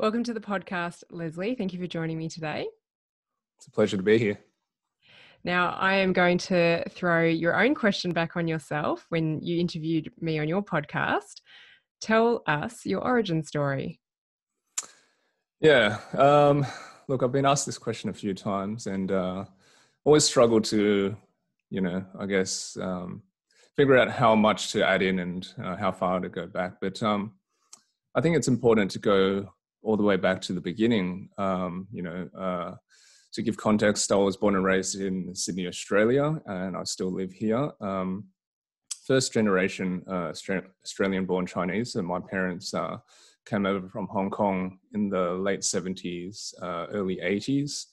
Welcome to the podcast, Leslie. Thank you for joining me today. It's a pleasure to be here. Now, I am going to throw your own question back on yourself when you interviewed me on your podcast. Tell us your origin story. Yeah. Um, look, I've been asked this question a few times and uh, always struggle to, you know, I guess, um, figure out how much to add in and uh, how far to go back. But um, I think it's important to go all the way back to the beginning. Um, you know, uh, to give context, I was born and raised in Sydney, Australia, and I still live here. Um, first generation uh, Australian born Chinese, and my parents uh, came over from Hong Kong in the late 70s, uh, early 80s.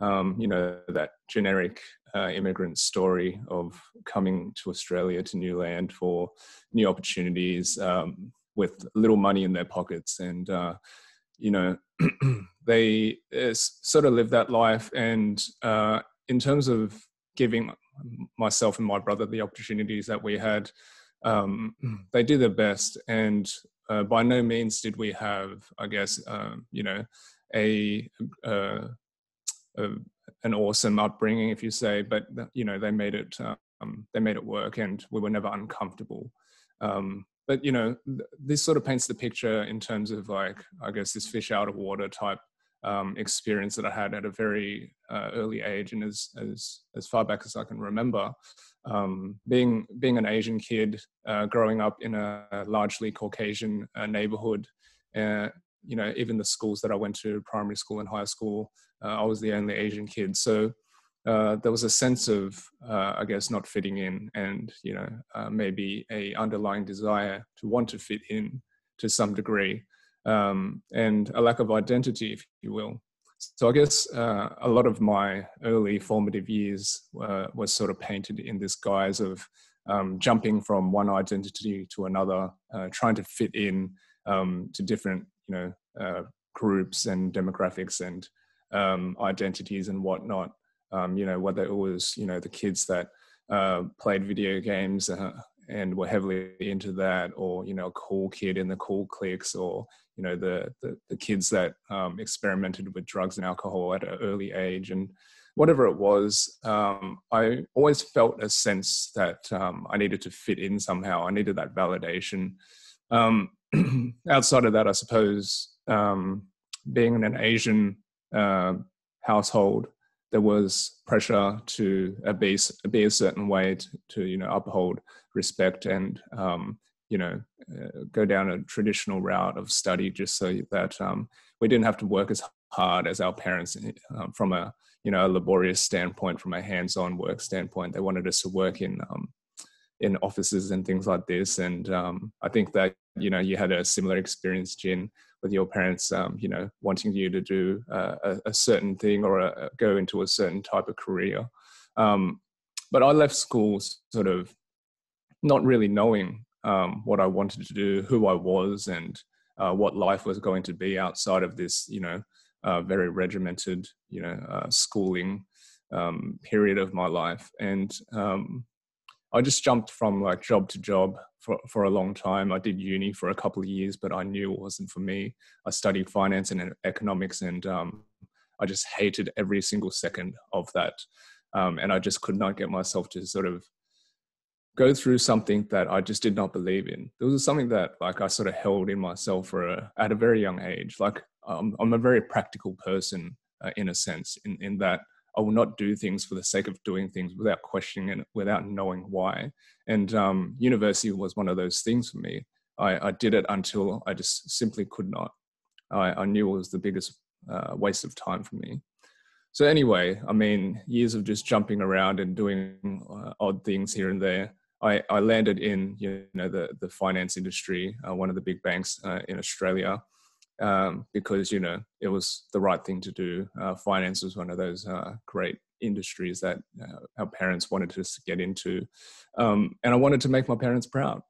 Um, you know, that generic uh, immigrant story of coming to Australia to new land for new opportunities um, with little money in their pockets and uh, you know, they uh, sort of live that life. And uh, in terms of giving myself and my brother the opportunities that we had, um, they did their best. And uh, by no means did we have, I guess, um, you know, a, uh, a, an awesome upbringing, if you say. But you know, they made it. Um, they made it work, and we were never uncomfortable. Um, but you know this sort of paints the picture in terms of like i guess this fish out of water type um, experience that i had at a very uh, early age and as as as far back as i can remember. Um, being being an asian kid uh, growing up in a largely caucasian uh, neighborhood uh, you know even the schools that i went to primary school and high school uh, i was the only asian kid. So uh, there was a sense of, uh, I guess, not fitting in, and you know, uh, maybe a underlying desire to want to fit in to some degree, um, and a lack of identity, if you will. So I guess uh, a lot of my early formative years uh, was sort of painted in this guise of um, jumping from one identity to another, trying to fit in um, to different, you know, groups and demographics and um, identities and whatnot um, you know, whether it was, you know, the kids that uh, played video games uh, and were heavily into that, or, you know, a cool kid in the cool cliques, or, you know, the, the, the kids that um, experimented with drugs and alcohol at an early age. And whatever it was, um, I always felt a sense that um, I needed to fit in somehow. I needed that validation. Um, outside of that, I suppose um, being in an Asian uh, household, there was pressure to be, be a certain way to, to, you know uphold respect and um, you know uh, go down a traditional route of study just so that um, we didn't have to work as hard as our parents uh, from a you know a laborious standpoint from a hands-on work standpoint. They wanted us to work in um, in offices and things like this. And um, i think that you know you had a similar experience Jin with your parents, um, you know, wanting you to do uh, a, a, certain thing or a, go into a certain type of career. Um, but I left school sort of not really knowing um, what I wanted to do, who I was, and uh, what life was going to be outside of this, you know, uh, very regimented, you know, uh, schooling um, period of my life. And um, I just jumped from like job to job for, for a long time. I did uni for a couple of years, but I knew it wasn't for me. I studied finance and economics, and um, I just hated every single second of that. Um, and I just could not get myself to sort of go through something that I just did not believe in. There was something that like I sort of held in myself for a, at a very young age. Like um, I'm a very practical person uh, in a sense, in in that I will not do things for the sake of doing things without questioning and without knowing why. And um, university was one of those things for me. I, I, did it until I just simply could not. I, I knew it was the biggest uh, waste of time for me. So anyway, I mean, years of just jumping around and doing uh, odd things here and there. I, I landed in you know the the finance industry, uh, one of the big banks uh, in Australia, um, because you know it was the right thing to do. Uh, finance was one of those uh, great industries that uh, our parents wanted us to get into, um, and I wanted to make my parents proud.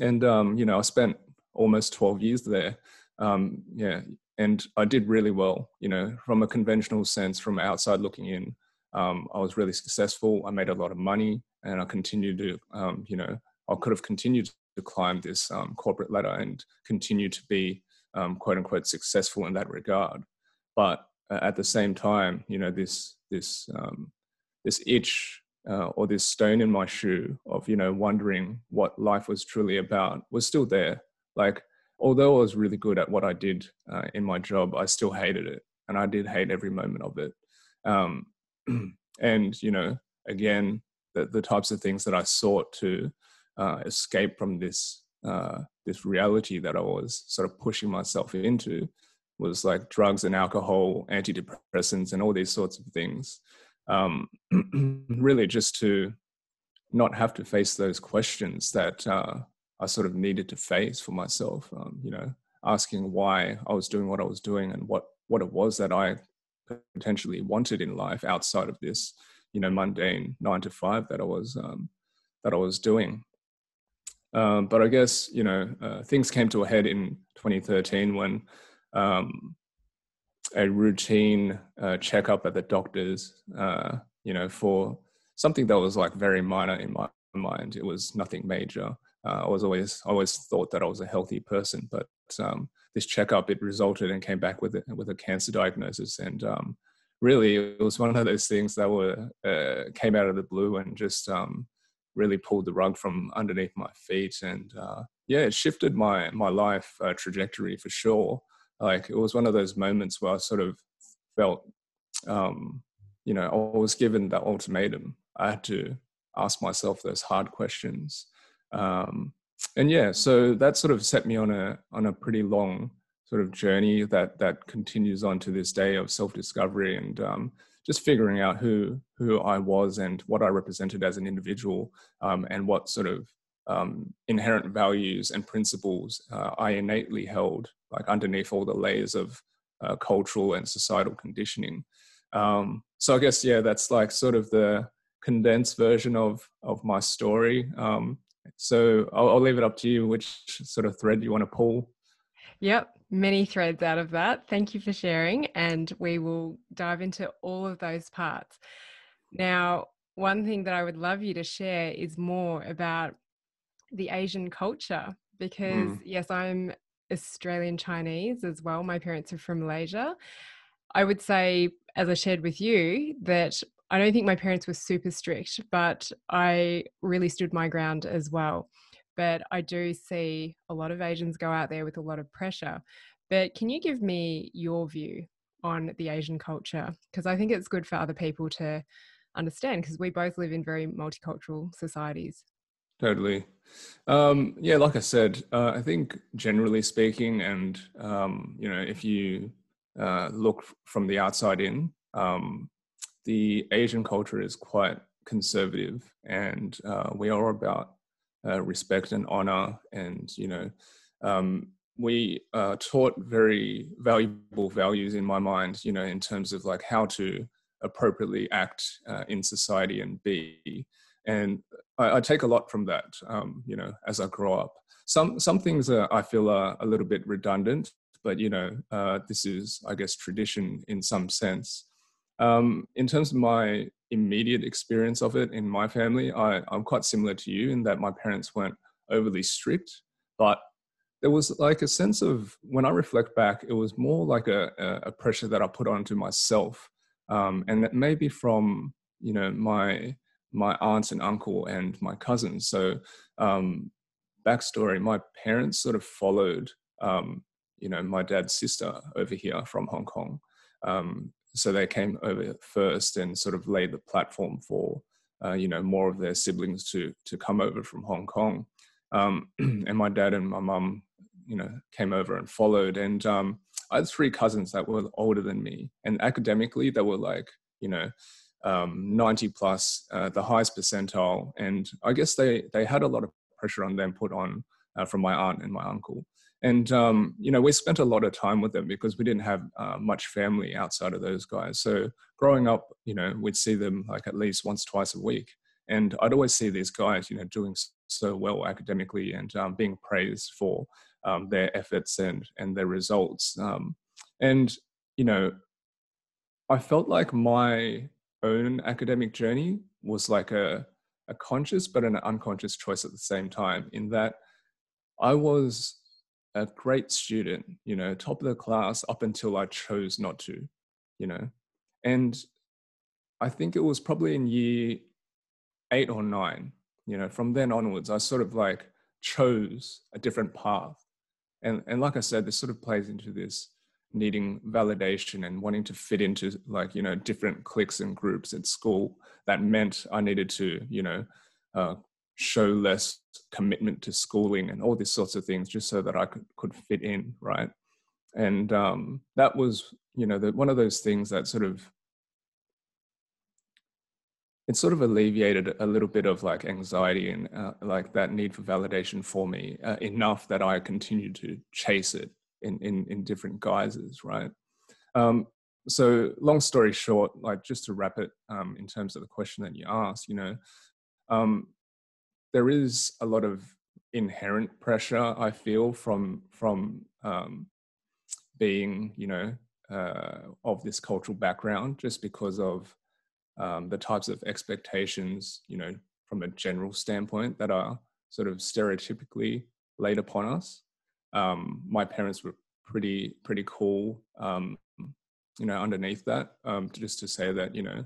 And um, you know, I spent almost twelve years there. Um, yeah, and I did really well. You know, from a conventional sense, from outside looking in, um, I was really successful. I made a lot of money, and I continued to, um, you know, I could have continued to climb this corporate ladder and continue to be um, quote unquote successful in that regard. But uh, at the same time, you know, this this um, this itch uh, or this stone in my shoe of you know wondering what life was truly about was still there. Like although I was really good at what I did uh, in my job, I still hated it, and I did hate every moment of it. Um, and you know, again, the, the types of things that I sought to uh, escape from this uh, this reality that I was sort of pushing myself into was like drugs and alcohol, antidepressants, and all these sorts of things. Um, really, just to not have to face those questions that uh, I sort of needed to face for myself. Um, you know, asking why I was doing what I was doing and what what it was that I potentially wanted in life outside of this, you know, mundane nine to five that I was um, that I was doing. Um, but I guess you know uh, things came to a head in 2013 when um, a routine uh, checkup at the doctor's, uh, you know, for something that was like very minor in my mind. It was nothing major. Uh, I was always always thought that I was a healthy person, but um, this checkup it resulted and came back with it with a cancer diagnosis, and um, really it was one of those things that were uh, came out of the blue and just um, really pulled the rug from underneath my feet, and uh, yeah, it shifted my my life uh, trajectory for sure like it was one of those moments where I sort of felt, um, you know, I was given that ultimatum. I had to ask myself those hard questions. Um, and yeah, so that sort of set me on a on a pretty long sort of journey that that continues on to this day of self discovery and um, just figuring out who who I was and what I represented as an individual um, and what sort of um, inherent values and principles uh, I innately held, like underneath all the layers of uh, cultural and societal conditioning. Um, so I guess yeah, that's like sort of the condensed version of of my story. Um, so I'll, I'll leave it up to you which sort of thread you want to pull. Yep, many threads out of that. Thank you for sharing, and we will dive into all of those parts. Now, one thing that I would love you to share is more about the Asian culture because, mm. yes, I'm Australian Chinese as well. My parents are from Malaysia. I would say, as I shared with you, that I don't think my parents were super strict, but I really stood my ground as well. But I do see a lot of Asians go out there with a lot of pressure. But can you give me your view on the Asian culture? Because I think it's good for other people to understand because we both live in very multicultural societies. Totally. Um, yeah, like I said, uh, I think generally speaking, and um, you know, if you uh, look from the outside in, um, the Asian culture is quite conservative, and uh, we are about uh, respect and honor, and you know, um, we taught very valuable values in my mind, you know, in terms of like how to appropriately act uh, in society and be and I, I take a lot from that. Um, you know, as I grow up, some some things are, I feel are a little bit redundant, but you know, uh, this is I guess tradition in some sense. Um, in terms of my immediate experience of it in my family, I, I'm quite similar to you in that my parents weren't overly strict, but there was like a sense of when I reflect back, it was more like a, a pressure that I put onto myself, um, and that maybe from you know my my aunts and uncle and my cousins. So, um, backstory: my parents sort of followed, um, you know, my dad's sister over here from Hong Kong. So they came over first and sort of laid the platform for, uh, you know, more of their siblings to to come over from Hong Kong. Um, and my dad and my mum, you know, came over and followed. And um, I had three cousins that were older than me, and academically, they were like, you know um, 90 plus, uh, the highest percentile. And I guess they, they had a lot of pressure on them put on uh, from my aunt and my uncle. And, um, you know, we spent a lot of time with them because we didn't have uh, much family outside of those guys. So growing up, you know, we'd see them like at least once, twice a week. And I'd always see these guys, you know, doing so well academically and um, being praised for um, their efforts and, and their results. Um, and, you know, I felt like my own academic journey was like a, a conscious but an unconscious choice at the same time in that I was a great student, you know, top of the class up until I chose not to, you know. And I think it was probably in year eight or nine, you know, from then onwards, I sort of like chose a different path. And, and like I said, this sort of plays into this needing validation and wanting to fit into like, you know, different cliques and groups at school. That meant I needed to, you know, uh, show less commitment to schooling and all these sorts of things just so that I could, could fit in, right? And um, that was, you know, the, one of those things that sort of it sort of alleviated a little bit of like anxiety and uh, like that need for validation for me uh, enough that I continued to chase it in in, in different guises, right? Um, so long story short, like just to wrap it um, in terms of the question that you asked, you know, um, there is a lot of inherent pressure I feel from from um, being, you know, uh, of this cultural background, just because of um, the types of expectations, you know, from a general standpoint that are sort of stereotypically laid upon us. Um, my parents were pretty pretty cool, um, you know, underneath that, um, just to say that you know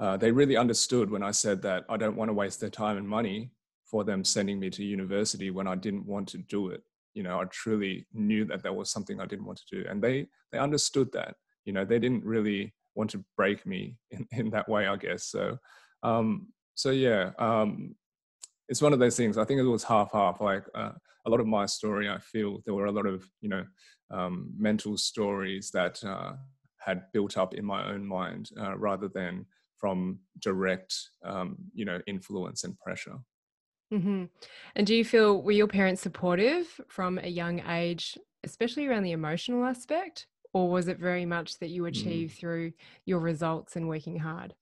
uh, they really understood when I said that I don't want to waste their time and money for them sending me to university when I didn't want to do it. You know, I truly knew that that was something I didn't want to do, and they they understood that. You know, they didn't really want to break me in, in that way, I guess. So, um, so yeah, um, it's one of those things. I think it was half half. Like uh, a lot of my story, I feel there were a lot of you know um, mental stories that uh, had built up in my own mind uh, rather than from direct um, you know influence and pressure. Mm-hmm. And do you feel were your parents supportive from a young age, especially around the emotional aspect? or was it very much that you mm. achieve mm. through your results and working hard?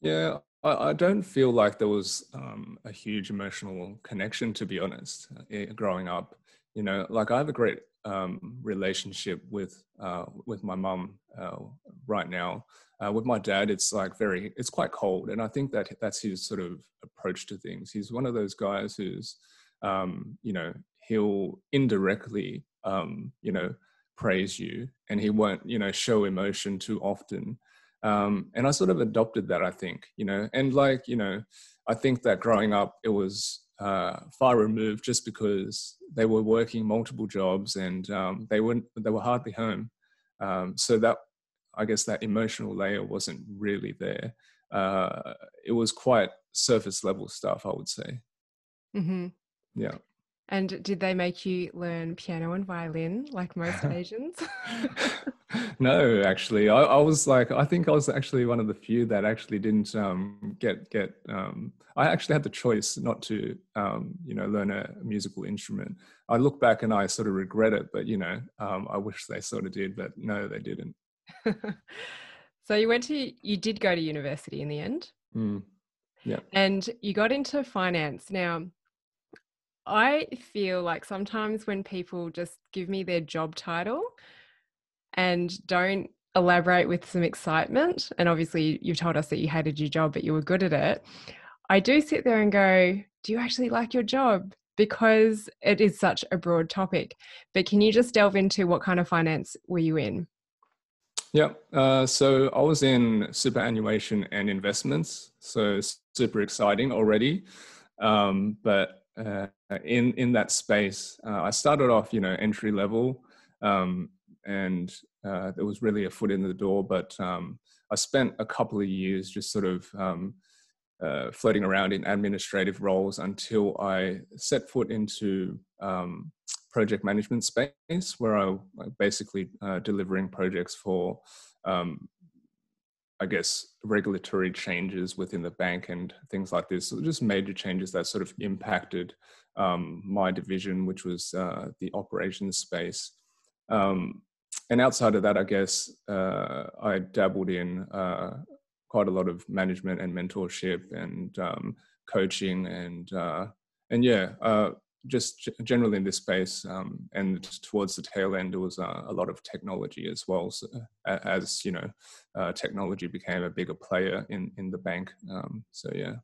Yeah, I, I don't feel like there was um, a huge emotional connection, to be honest, uh, growing up. You know, like I have a great um, relationship with uh, with my mum uh, right now. Uh, with my dad, it's like very, it's quite cold, and I think that that's his sort of approach to things. He's one of those guys who's, um, you know, he'll indirectly, um, you know, praise you and he won't you know show emotion too often um, and i sort of adopted that i think you know and like you know i think that growing up it was uh, far removed just because they were working multiple jobs and um, they weren't they were hardly home um, so that i guess that emotional layer wasn't really there uh, it was quite surface level stuff i would say mm-hmm. yeah and did they make you learn piano and violin like most Asians? no, actually, I, I, was like, I think I was actually one of the few that actually didn't um, get get. Um, I actually had the choice not to, um, you know, learn a musical instrument. I look back and I sort of regret it, but you know, um, I wish they sort of did, but no, they didn't. so you went to, you did go to university in the end. Mm. Yeah. And you got into finance. Now, I feel like sometimes when people just give me their job title and don't elaborate with some excitement, and obviously you've told us that you hated your job, but you were good at it. I do sit there and go, Do you actually like your job? Because it is such a broad topic. But can you just delve into what kind of finance were you in? Yeah, uh, so I was in superannuation and investments, so super exciting already. Um, but uh, in in that space. Uh, I started off, you know, entry level, um, and uh, there was really a foot in the door. But um, I spent a couple of years just sort of um, uh, floating around in administrative roles until I set foot into um, project management space, where I basically uh, delivering projects for um, I guess, regulatory changes within the bank and things like this. So just major changes that sort of impacted um, my division, which was uh, the operations space. Um, and outside of that, I guess uh, I dabbled in uh, quite a lot of management and mentorship and um, coaching and uh, and yeah, uh, just generally in this space um, and towards the tail end there was uh, a lot of technology as well so, as you know uh, technology became a bigger player in in the bank um, so yeah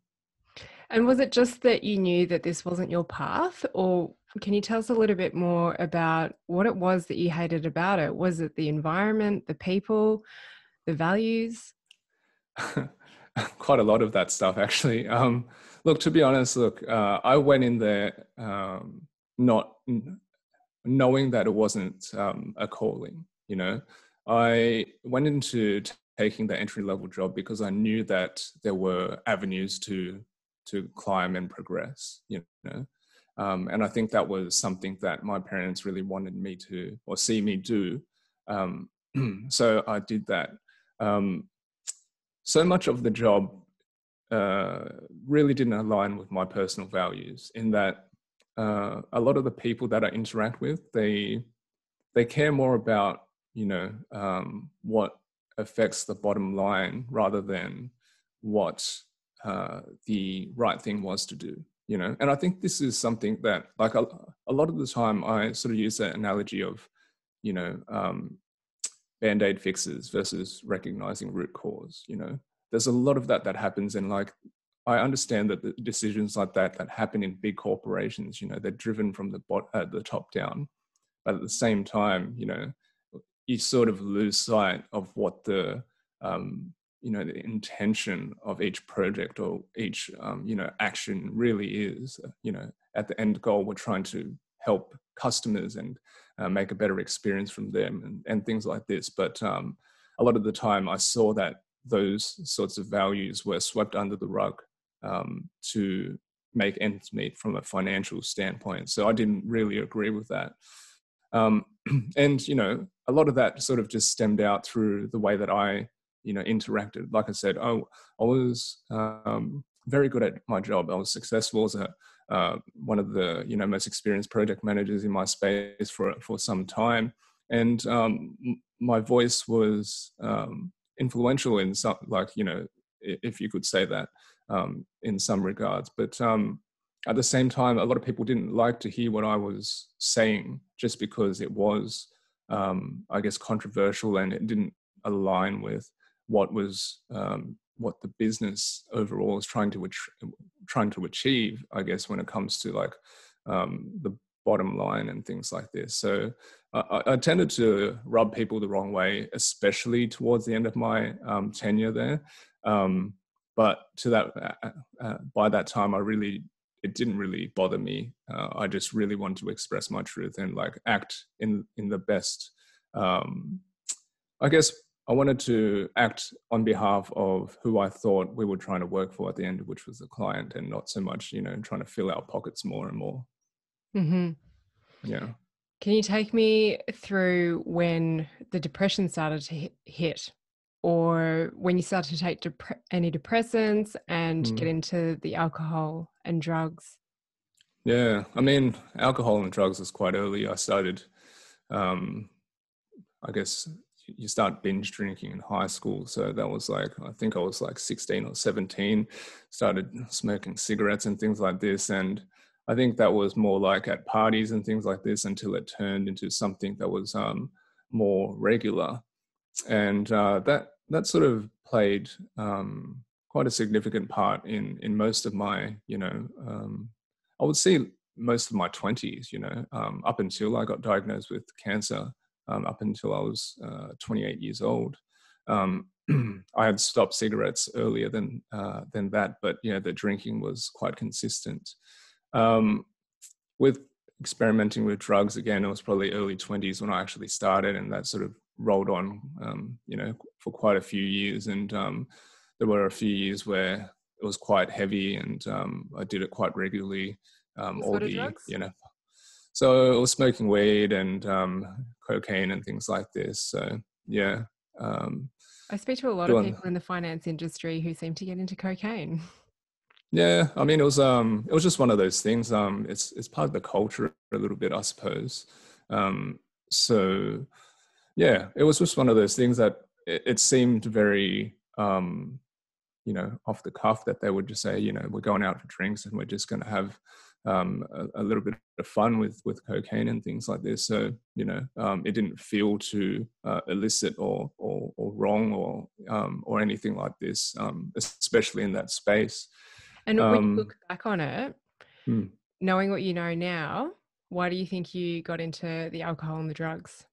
and was it just that you knew that this wasn't your path or can you tell us a little bit more about what it was that you hated about it? Was it the environment, the people, the values? Quite a lot of that stuff, actually. Um, look, to be honest, look, uh, I went in there um, not knowing that it wasn't um, a calling. You know, I went into taking the entry level job because I knew that there were avenues to to climb and progress. You know, um, and I think that was something that my parents really wanted me to or see me do. Um, so I did that. Um, so much of the job uh, really didn't align with my personal values in that uh, a lot of the people that I interact with, they they care more about you know um, what affects the bottom line rather than what uh, the right thing was to do. You know, and I think this is something that, like a, a lot of the time, I sort of use that analogy of, you know, um, band aid fixes versus recognizing root cause. You know, there's a lot of that that happens, and like I understand that the decisions like that that happen in big corporations, you know, they're driven from the bot, uh, the top down, but at the same time, you know, you sort of lose sight of what the um, you know the intention of each project or each um, you know action really is. You know, at the end goal, we're trying to help customers and uh, make a better experience from them and, and things like this. But um, a lot of the time, I saw that those sorts of values were swept under the rug um, to make ends meet from a financial standpoint. So I didn't really agree with that. Um, and you know, a lot of that sort of just stemmed out through the way that I, you know, interacted. Like I said, oh, I was um, very good at my job. I was successful as a uh, one of the you know most experienced project managers in my space for for some time, and um, my voice was um, influential in some like you know if you could say that um, in some regards. But um, at the same time, a lot of people didn't like to hear what I was saying just because it was, um, I guess, controversial and it didn't align with what was um, what the business overall is trying to trying to achieve. I guess when it comes to like um, the bottom line and things like this. So I, I, tended to rub people the wrong way, especially towards the end of my um, tenure there. Um, but to that uh, uh, by that time i really it didn't really bother me uh, i just really wanted to express my truth and like act in in the best um i guess i wanted to act on behalf of who i thought we were trying to work for at the end which was the client and not so much you know trying to fill our pockets more and more mm-hmm. yeah can you take me through when the depression started to hit or when you started to take dep- antidepressants and mm. get into the alcohol and drugs? Yeah, I mean, alcohol and drugs was quite early. I started, um, I guess you start binge drinking in high school. So that was like, I think I was like 16 or 17, started smoking cigarettes and things like this. And I think that was more like at parties and things like this until it turned into something that was um, more regular and uh, that that sort of played um, quite a significant part in in most of my you know um, I would say most of my twenties you know um, up until I got diagnosed with cancer um, up until I was uh, 28 years old. Um, I had stopped cigarettes earlier than uh, than that, but yeah, the drinking was quite consistent. Um, with experimenting with drugs again, it was probably early 20s when I actually started, and that sort of rolled on, um, you know, for quite a few years. And um, there were a few years where it was quite heavy, and um, I did it quite regularly. Um, all the, drugs? you know, so I was smoking weed and um, cocaine and things like this. So yeah. Um, I speak to a lot of people in the finance industry who seem to get into cocaine. Yeah, I mean, it was um, it was just one of those things. Um, it's it's part of the culture a little bit, I suppose. Um, so yeah, it was just one of those things that it, it seemed very, um, you know, off the cuff that they would just say, you know, we're going out for drinks and we're just going to have um, a, a, little bit of fun with with cocaine and things like this. So you know, um, it didn't feel too uh, illicit or, or, or wrong or um, or anything like this, um, especially in that space. And when you um, look back on it, hmm. knowing what you know now, why do you think you got into the alcohol and the drugs?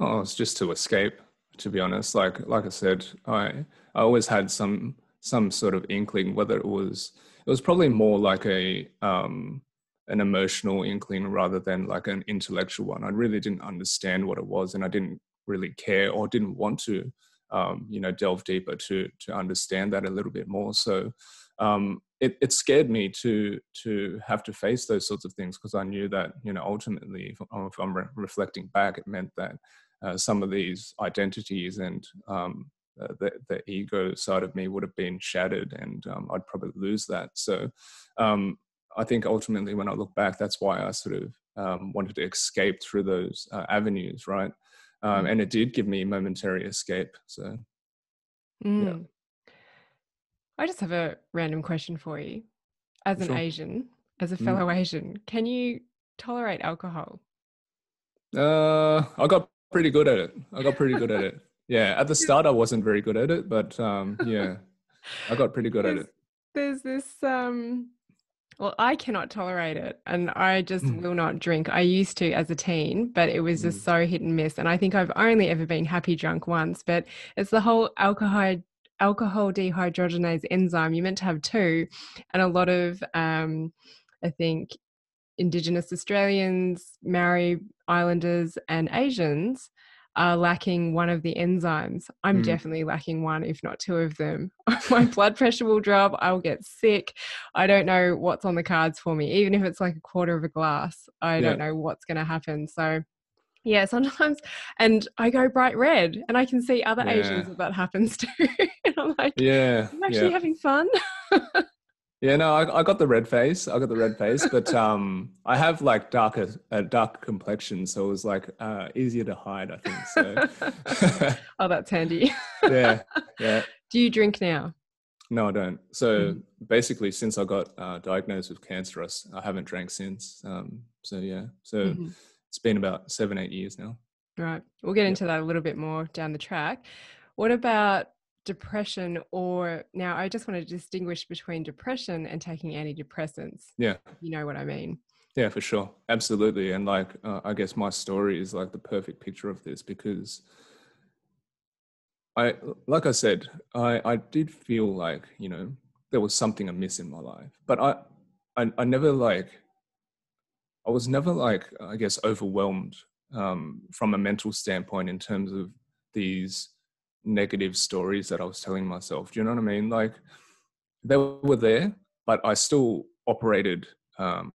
Oh, it's just to escape. To be honest, like like I said, I I always had some some sort of inkling whether it was it was probably more like a um, an emotional inkling rather than like an intellectual one. I really didn't understand what it was, and I didn't really care or didn't want to, um, you know, delve deeper to to understand that a little bit more. So um, it, it scared me to to have to face those sorts of things because I knew that you know ultimately, if, if I'm re- reflecting back, it meant that uh, some of these identities and um, uh, the, the ego side of me would have been shattered and um, I'd probably lose that. So um, I think ultimately when I look back, that's why I sort of um, wanted to escape through those uh, avenues, right? Um, mm. and it did give me momentary escape. So, mm. yeah. I just have a random question for you. As an sure. Asian, as a mm. fellow mm. Asian, can you tolerate alcohol? Uh, I got pretty good at it. I got pretty good at it. Yeah, at the start I wasn't very good at it, but um, yeah, I got pretty good at it. There's this um, well, I cannot tolerate it, and I just mm. will not drink. I used to as a teen, but it was just mm. so hit and miss. And I think I've only ever been happy drunk once. But it's the whole alcohol alcohol dehydrogenase enzyme. You're meant to have two, and a lot of um, I think Indigenous Australians, Maori Islanders, and Asians are lacking one of the enzymes. I'm mm. definitely lacking one, if not two of them. My blood pressure will drop. I'll get sick. I don't know what's on the cards for me. Even if it's like a quarter of a glass, I yeah. don't know what's going to happen. So, yeah, sometimes, and I go bright red, and I can see other yeah. Asians that that happens to. and I'm like, yeah, I'm actually yeah. having fun. Yeah, no, I, I, got the red face. I got the red face, but um, I have like darker, a dark complexion, so it was like uh, easier to hide. I think so. oh, that's handy. yeah, yeah. Do you drink now? No, I don't. So mm. basically, since I got uh, diagnosed with cancer, I, haven't drank since. Um, so yeah, so mm-hmm. it's been about seven, eight years now. Right. We'll get into that a little bit more down the track. What about depression or now I just want to distinguish between depression and taking antidepressants. Yeah. You know what I mean? Yeah, for sure. Absolutely. And like, uh, I guess my story is like the perfect picture of this because I, like I said, I, I did feel like, you know, there was something amiss in my life, but I, I, I never like, I was never like, I guess, overwhelmed um, from a mental standpoint in terms of these negative stories that I was telling myself. Do you know what I mean? Like they were there, but I still operated um,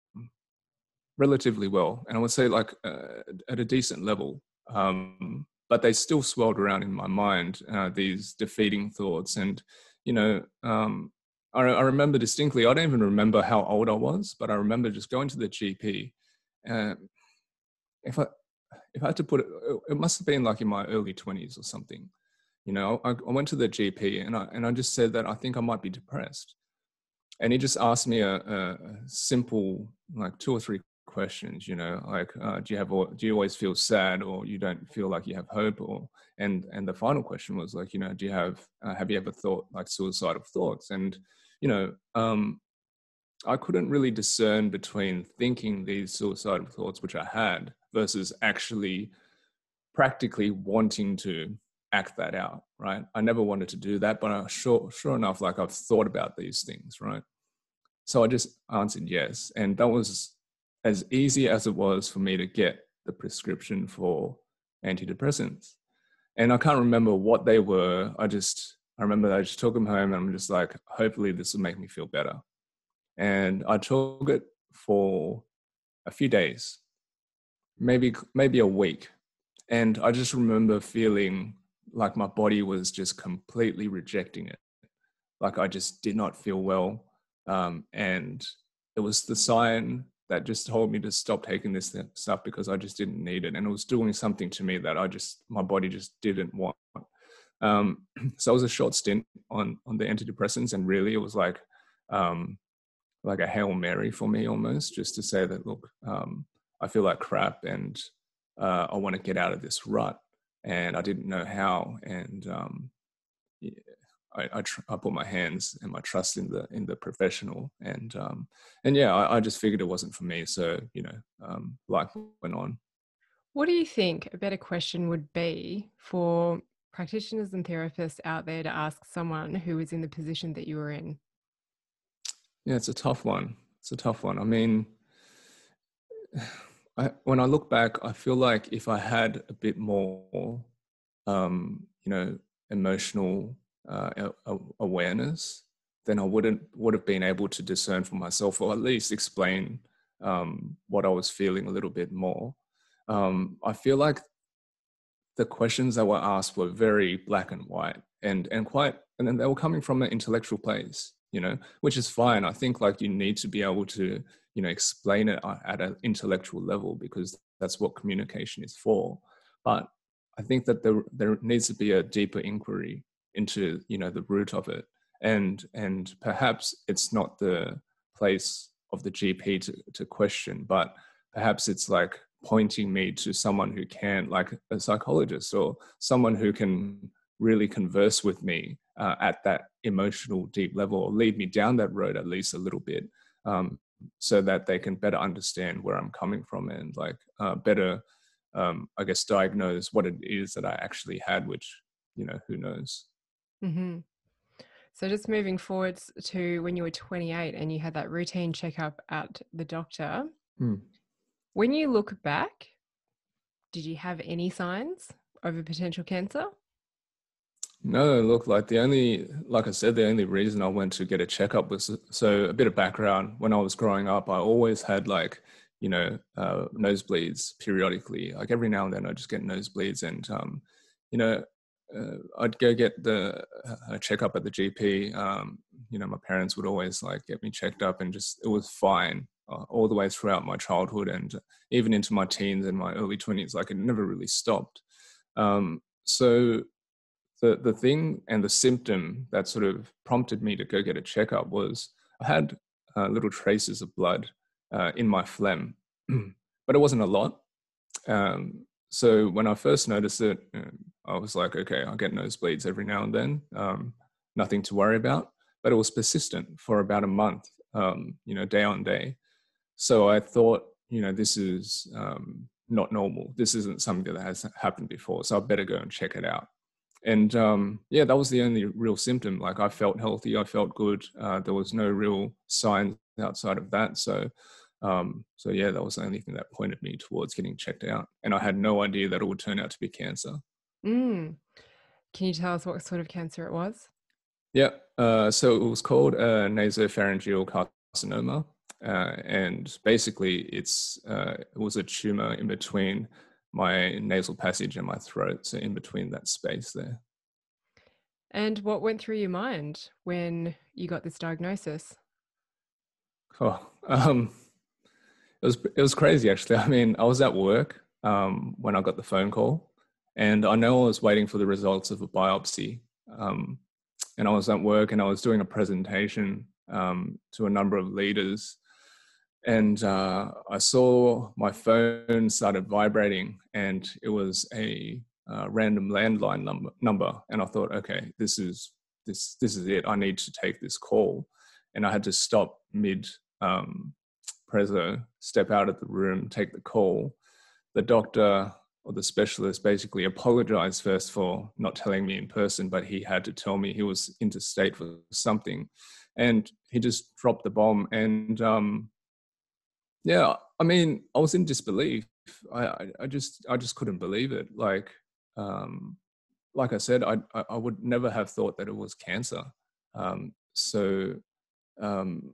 relatively well, and I would say like uh, at a decent level. Um, but they still swirled around in my mind uh, these defeating thoughts, and you know, um, I, I, remember distinctly. I don't even remember how old I was, but I remember just going to the GP. And if I if I had to put it, it must have been like in my early twenties or something you know I, I, went to the gp and I, and I just said that i think i might be depressed. And he just asked me a, a simple like two or three questions you know like uh, do you have do you always feel sad or you don't feel like you have hope or and and the final question was like you know do you have uh, have you ever thought like suicidal thoughts? And you know um i couldn't really discern between thinking these suicidal thoughts which i had versus actually practically wanting to act that out, right? I never wanted to do that, but I, sure, sure enough, like I've thought about these things, right? So I just answered yes, and that was as easy as it was for me to get the prescription for antidepressants. And I can't remember what they were. I just I remember I just took them home, and I'm just like, hopefully this will make me feel better. And I took it for a few days, maybe maybe a week, and I just remember feeling like my body was just completely rejecting it. Like I just did not feel well. Um, and it was the sign that just told me to stop taking this stuff because I just didn't need it. And it was doing something to me that I just, my body just didn't want. Um, so it was a short stint on, on the antidepressants. And really it was like, um, like a Hail Mary for me almost just to say that, look, um, I feel like crap and uh, I want to get out of this rut and I didn't know how. And um, yeah, I, I, tr- I, put my hands and my trust in the in the professional, and um, and yeah, I, I just figured it wasn't for me. So you know, um, life went on. What do you think a better question would be for practitioners and therapists out there to ask someone who is in the position that you were in? Yeah, it's a tough one. It's a tough one. I mean, I, when I look back, I feel like if I had a bit more, um, you know, emotional uh, awareness, then I wouldn't would have been able to discern for myself, or at least explain um, what I was feeling a little bit more. Um, I feel like the questions that were asked were very black and white, and and quite, and then they were coming from an intellectual place, you know, which is fine. I think like you need to be able to, you know, explain it at an intellectual level because that's what communication is for. But I think that there there needs to be a deeper inquiry into you know the root of it and and perhaps it's not the place of the gp to, to question but perhaps it's like pointing me to someone who can like a psychologist or someone who can really converse with me uh, at that emotional deep level or lead me down that road at least a little bit um, so that they can better understand where i'm coming from and like uh, better um, i guess diagnose what it is that i actually had which you know who knows Mm-hmm. So just moving forwards to when you were 28 and you had that routine checkup at the doctor. Mm. When you look back, did you have any signs of a potential cancer? No, look, like the only, like I said, the only reason I went to get a checkup was so a bit of background. When I was growing up, I always had like, you know, uh, nosebleeds periodically. Like every now and then, I just get nosebleeds, and um, you know, uh, I'd go get the uh, checkup at the GP. Um, you know, my parents would always like get me checked up, and just it was fine uh, all the way throughout my childhood and even into my teens and my early twenties. Like it never really stopped. Um, so the the thing and the symptom that sort of prompted me to go get a checkup was I had uh, little traces of blood uh, in my phlegm, but it wasn't a lot. Um, so when I first noticed it, I was like, okay, I'll get nosebleeds every now and then, um, nothing to worry about. But it was persistent for about a month, um, you know, day on day. So I thought, you know, this is um, not normal. This isn't something that has happened before. So I better go and check it out. And um, yeah, that was the only real symptom. Like I felt healthy, I felt good. Uh, there was no real signs outside of that. So um, so yeah, that was the only thing that pointed me towards getting checked out. And I had no idea that it would turn out to be cancer. Mm. Can you tell us what sort of cancer it was? Yeah, uh, so it was called uh, nasopharyngeal carcinoma. Uh, and basically, it's uh, it was a tumor in between my nasal passage and my throat, so in between that space there. And what went through your mind when you got this diagnosis? Oh, um, it was it was crazy actually. I mean, I was at work um, when I got the phone call, and I know I was waiting for the results of a biopsy. Um, and I was at work and I was doing a presentation um, to a number of leaders, and uh, I saw my phone started vibrating, and it was a uh, random landline number. Number, and I thought, okay, this is this this is it. I need to take this call, and I had to stop mid um, preso, step out of the room, take the call. The doctor or the specialist basically apologized first for not telling me in person, but he had to tell me he was interstate for something. And he just dropped the bomb. And um, yeah, I mean, I was in disbelief. I, I, just I just couldn't believe it. Like um, like I said, I, I would never have thought that it was cancer. Um, so um,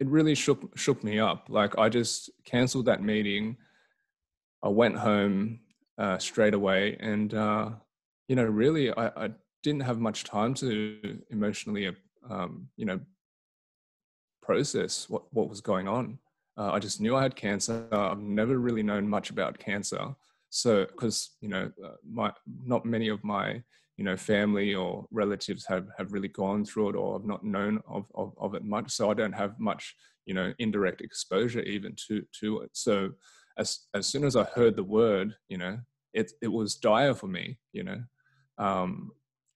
it really shook shook me up. Like I just cancelled that meeting. I went home uh, straight away, and uh, you know, really, I, I, didn't have much time to emotionally, um, you know, process what what was going on. Uh, I just knew I had cancer. I've never really known much about cancer, so because you know, uh, my not many of my you know family or relatives have have really gone through it or have not known of, of, of it much. So i don't have much you know indirect exposure even to to it. So as as soon as i heard the word you know it it was dire for me you know. Um,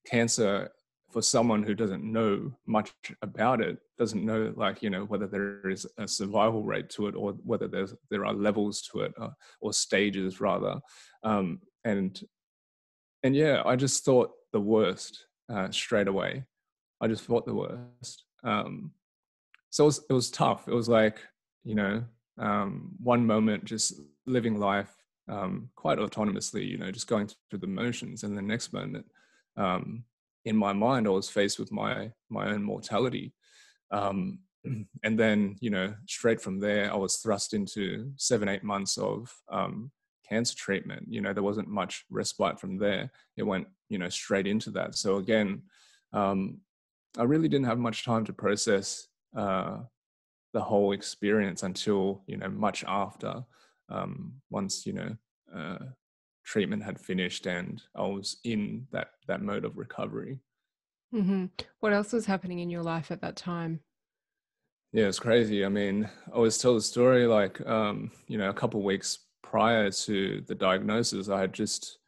cancer for someone who doesn't know much about it, doesn't know like you know whether there is a survival rate to it or whether there's there are levels to it or, uh, or stages rather, um, and and yeah, I just thought the worst uh, straight away. I just thought the worst. Um, so it was, it was tough. It was like you know um, one moment just living life um, quite autonomously, you know, just going through the motions, and the next moment, um, in my mind, I was faced with my my own mortality, um, and then you know, straight from there, I was thrust into seven eight months of um, cancer treatment. You know, there wasn't much respite from there. It went you know straight into that. So again, um, I really didn't have much time to process. Uh, the whole experience until you know much after um, once you know uh, treatment had finished and I was in that that mode of recovery. Mm-hmm. What else was happening in your life at that time? Yeah, it's crazy. I mean, I always tell the story like um, you know a couple weeks prior to the diagnosis, I had just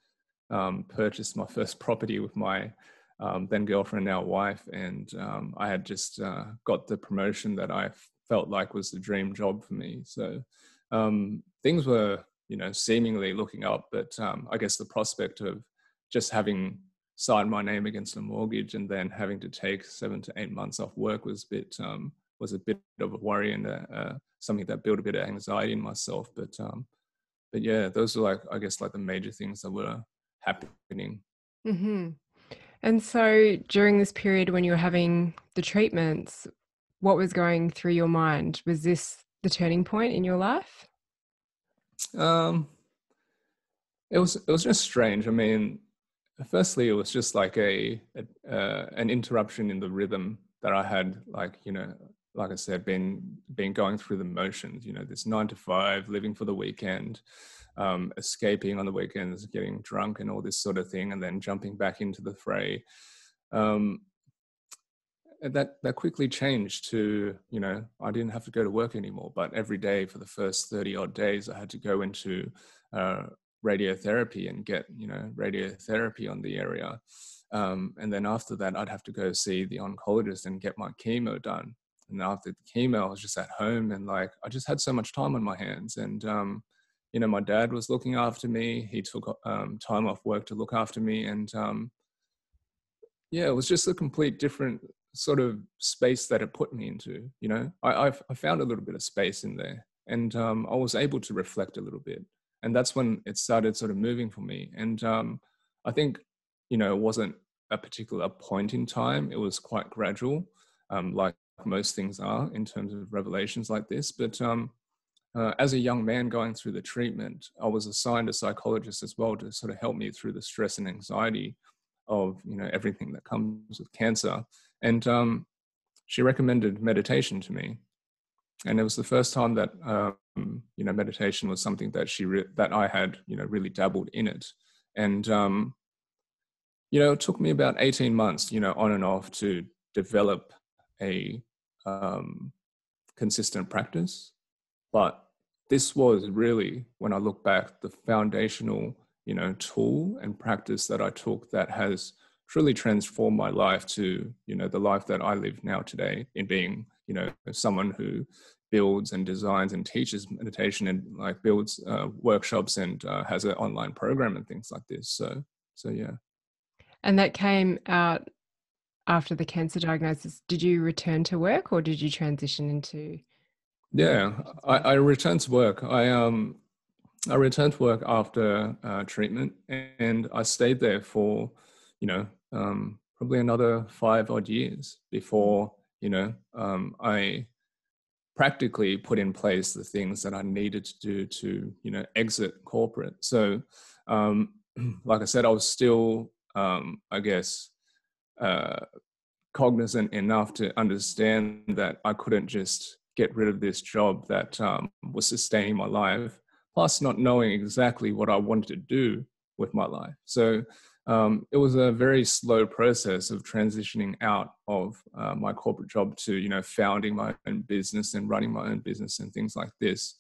um, purchased my first property with my um, then girlfriend, now wife, and um, I had just uh, got the promotion that I felt like was the dream job for me. So um, things were, you know, seemingly looking up, but um, I guess the prospect of just having signed my name against a mortgage and then having to take seven to eight months off work was a bit um, was a bit of a worry and a, uh, something that built a bit of anxiety in myself. But um, but yeah, those are like I guess like the major things that were happening. Mm-hmm. And so during this period when you were having the treatments, what was going through your mind? Was this the turning point in your life? Um, it was it was just strange. I mean, firstly, it was just like a, a uh, an interruption in the rhythm that I had. Like you know, like I said, been been going through the motions. You know, this nine to five, living for the weekend, um, escaping on the weekends, getting drunk, and all this sort of thing, and then jumping back into the fray. Um, that that quickly changed to you know I didn't have to go to work anymore, but every day for the first thirty odd days I had to go into uh, radiotherapy and get you know radiotherapy on the area, um, and then after that I'd have to go see the oncologist and get my chemo done. And after the chemo, I was just at home and like I just had so much time on my hands and. Um, you know, my dad was looking after me. He took um, time off work to look after me, and um, yeah, it was just a complete different sort of space that it put me into. You know, I, I found a little bit of space in there, and um, I was able to reflect a little bit, and that's when it started sort of moving for me. And um, I think, you know, it wasn't a particular point in time; it was quite gradual, um, like most things are in terms of revelations like this. But um, uh, as a young man going through the treatment, I was assigned a psychologist as well to sort of help me through the stress and anxiety of you know everything that comes with cancer and um, she recommended meditation to me. And it was the first time that um, you know meditation was something that she re- that i had you know really dabbled in it. And um, you know it took me about 18 months you know on and off to develop a um, consistent practice. But this was really when i look back the foundational you know tool and practice that i took that has truly transformed my life to you know the life that I live now today in being you know someone who builds and designs and teaches meditation and like builds uh, workshops and uh, has an online program and things like this. So so yeah. And that came out after the cancer diagnosis. Did you return to work or did you transition into yeah i, I returned to work. I um i returned to work after uh, treatment and i stayed there for you know um, probably another five odd years before you know um, I practically put in place the things that I needed to do to you know exit corporate. So, um, like I said, I was still um, I guess uh, cognizant enough to understand that I couldn't just get rid of this job that um, was sustaining my life. Plus, not knowing exactly what I wanted to do with my life. So um, it was a very slow process of transitioning out of uh, my corporate job to you know founding my own business and running my own business and things like this.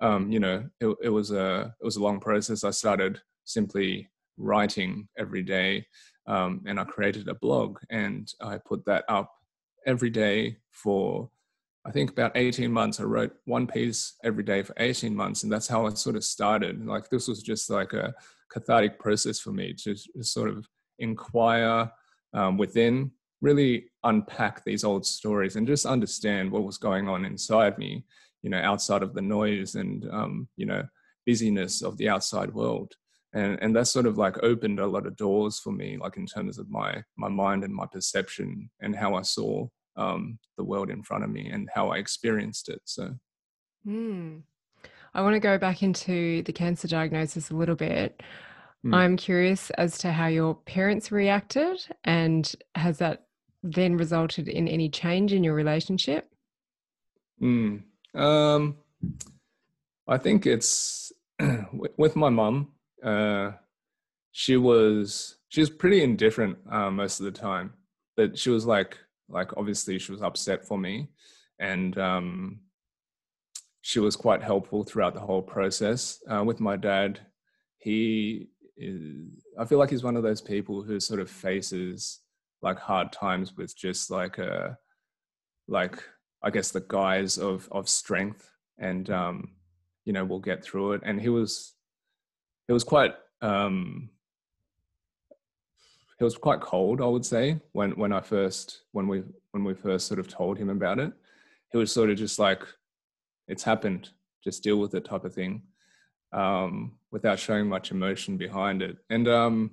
Um, you know it, it, was a it was a long process. I started simply writing every day um, and I created a blog and I put that up every day for I think about 18 months. I wrote one piece every day for 18 months, and that's how I sort of started. Like this was just like a cathartic process for me to sort of inquire um, within, really unpack these old stories, and just understand what was going on inside me. You know, outside of the noise and um, you know busyness of the outside world and and that sort of like opened a lot of doors for me like in terms of my my mind and my perception and how i saw um, the world in front of me and how i experienced it so mm. i want to go back into the cancer diagnosis a little bit mm. i'm curious as to how your parents reacted and has that then resulted in any change in your relationship mm. um, i think it's with my mum uh, she was she was pretty indifferent uh, most of the time. But she was like like obviously she was upset for me, and um, she was quite helpful throughout the whole process. Uh, with my dad, he is, I feel like he's one of those people who sort of faces like hard times with just like a like I guess the guise of of strength and um, you know we'll get through it. And he was it was quite um, it was quite cold, I would say, when when I first when we when we first sort of told him about it. He was sort of just like, "It's happened, just deal with it," type of thing, um, without showing much emotion behind it. And um,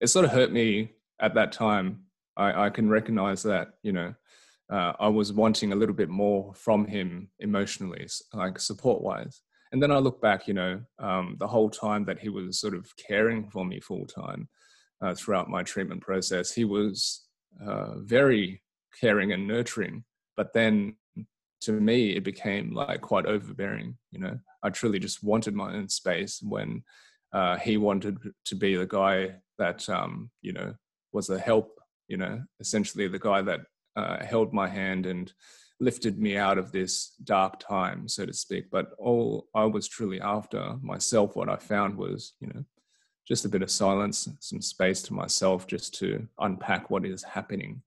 it sort of hurt me at that time. I, I can recognize that, you know, uh, I was wanting a little bit more from him emotionally, like support wise and then I look back, you know, um, the whole time that he was sort of caring for me full time uh, throughout my treatment process, he was uh, very caring and nurturing. But then to me, it became like quite overbearing. You know, I truly just wanted my own space when uh, he wanted to be the guy that, um, you know, was a help, you know, essentially the guy that uh, held my hand and lifted me out of this dark time, so to speak. But all I was truly after myself, what I found was, you know, just a bit of silence, some space to myself, just to unpack what is happening.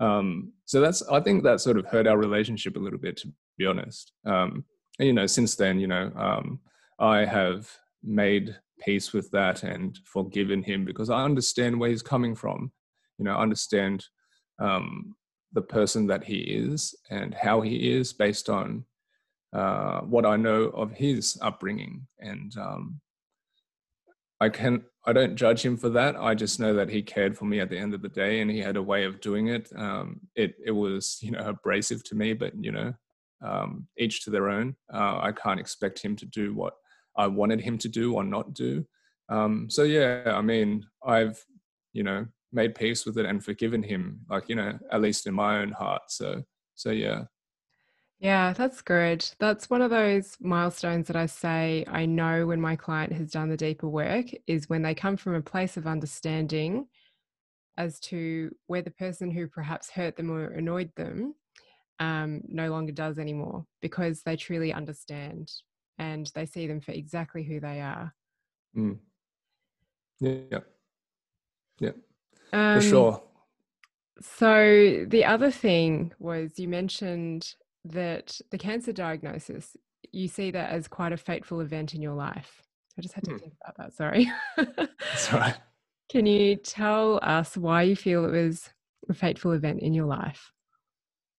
Um, so that's, I think that sort of hurt our relationship a little bit, to be honest. Um, and, you know, since then, you know, um, I have made peace with that and forgiven him because I understand where he's coming from. You know, I understand um, the person that he is and how he is based on uh, what I know of his upbringing. And um, I can I don't judge him for that. I just know that he cared for me at the end of the day, and he had a way of doing it. Um, it it was you know abrasive to me, but you know um, each to their own. Uh, I can't expect him to do what I wanted him to do or not do. Um, so yeah, I mean, I've you know made peace with it and forgiven him like you know at least in my own heart so so yeah yeah that's good that's one of those milestones that i say i know when my client has done the deeper work is when they come from a place of understanding as to where the person who perhaps hurt them or annoyed them um, no longer does anymore because they truly understand and they see them for exactly who they are. Mm. Yeah. Yeah. Um, For sure. So the other thing was you mentioned that the cancer diagnosis, you see that as quite a fateful event in your life. I just had to hmm. think about that. Sorry. That's all right. Can you tell us why you feel it was a fateful event in your life?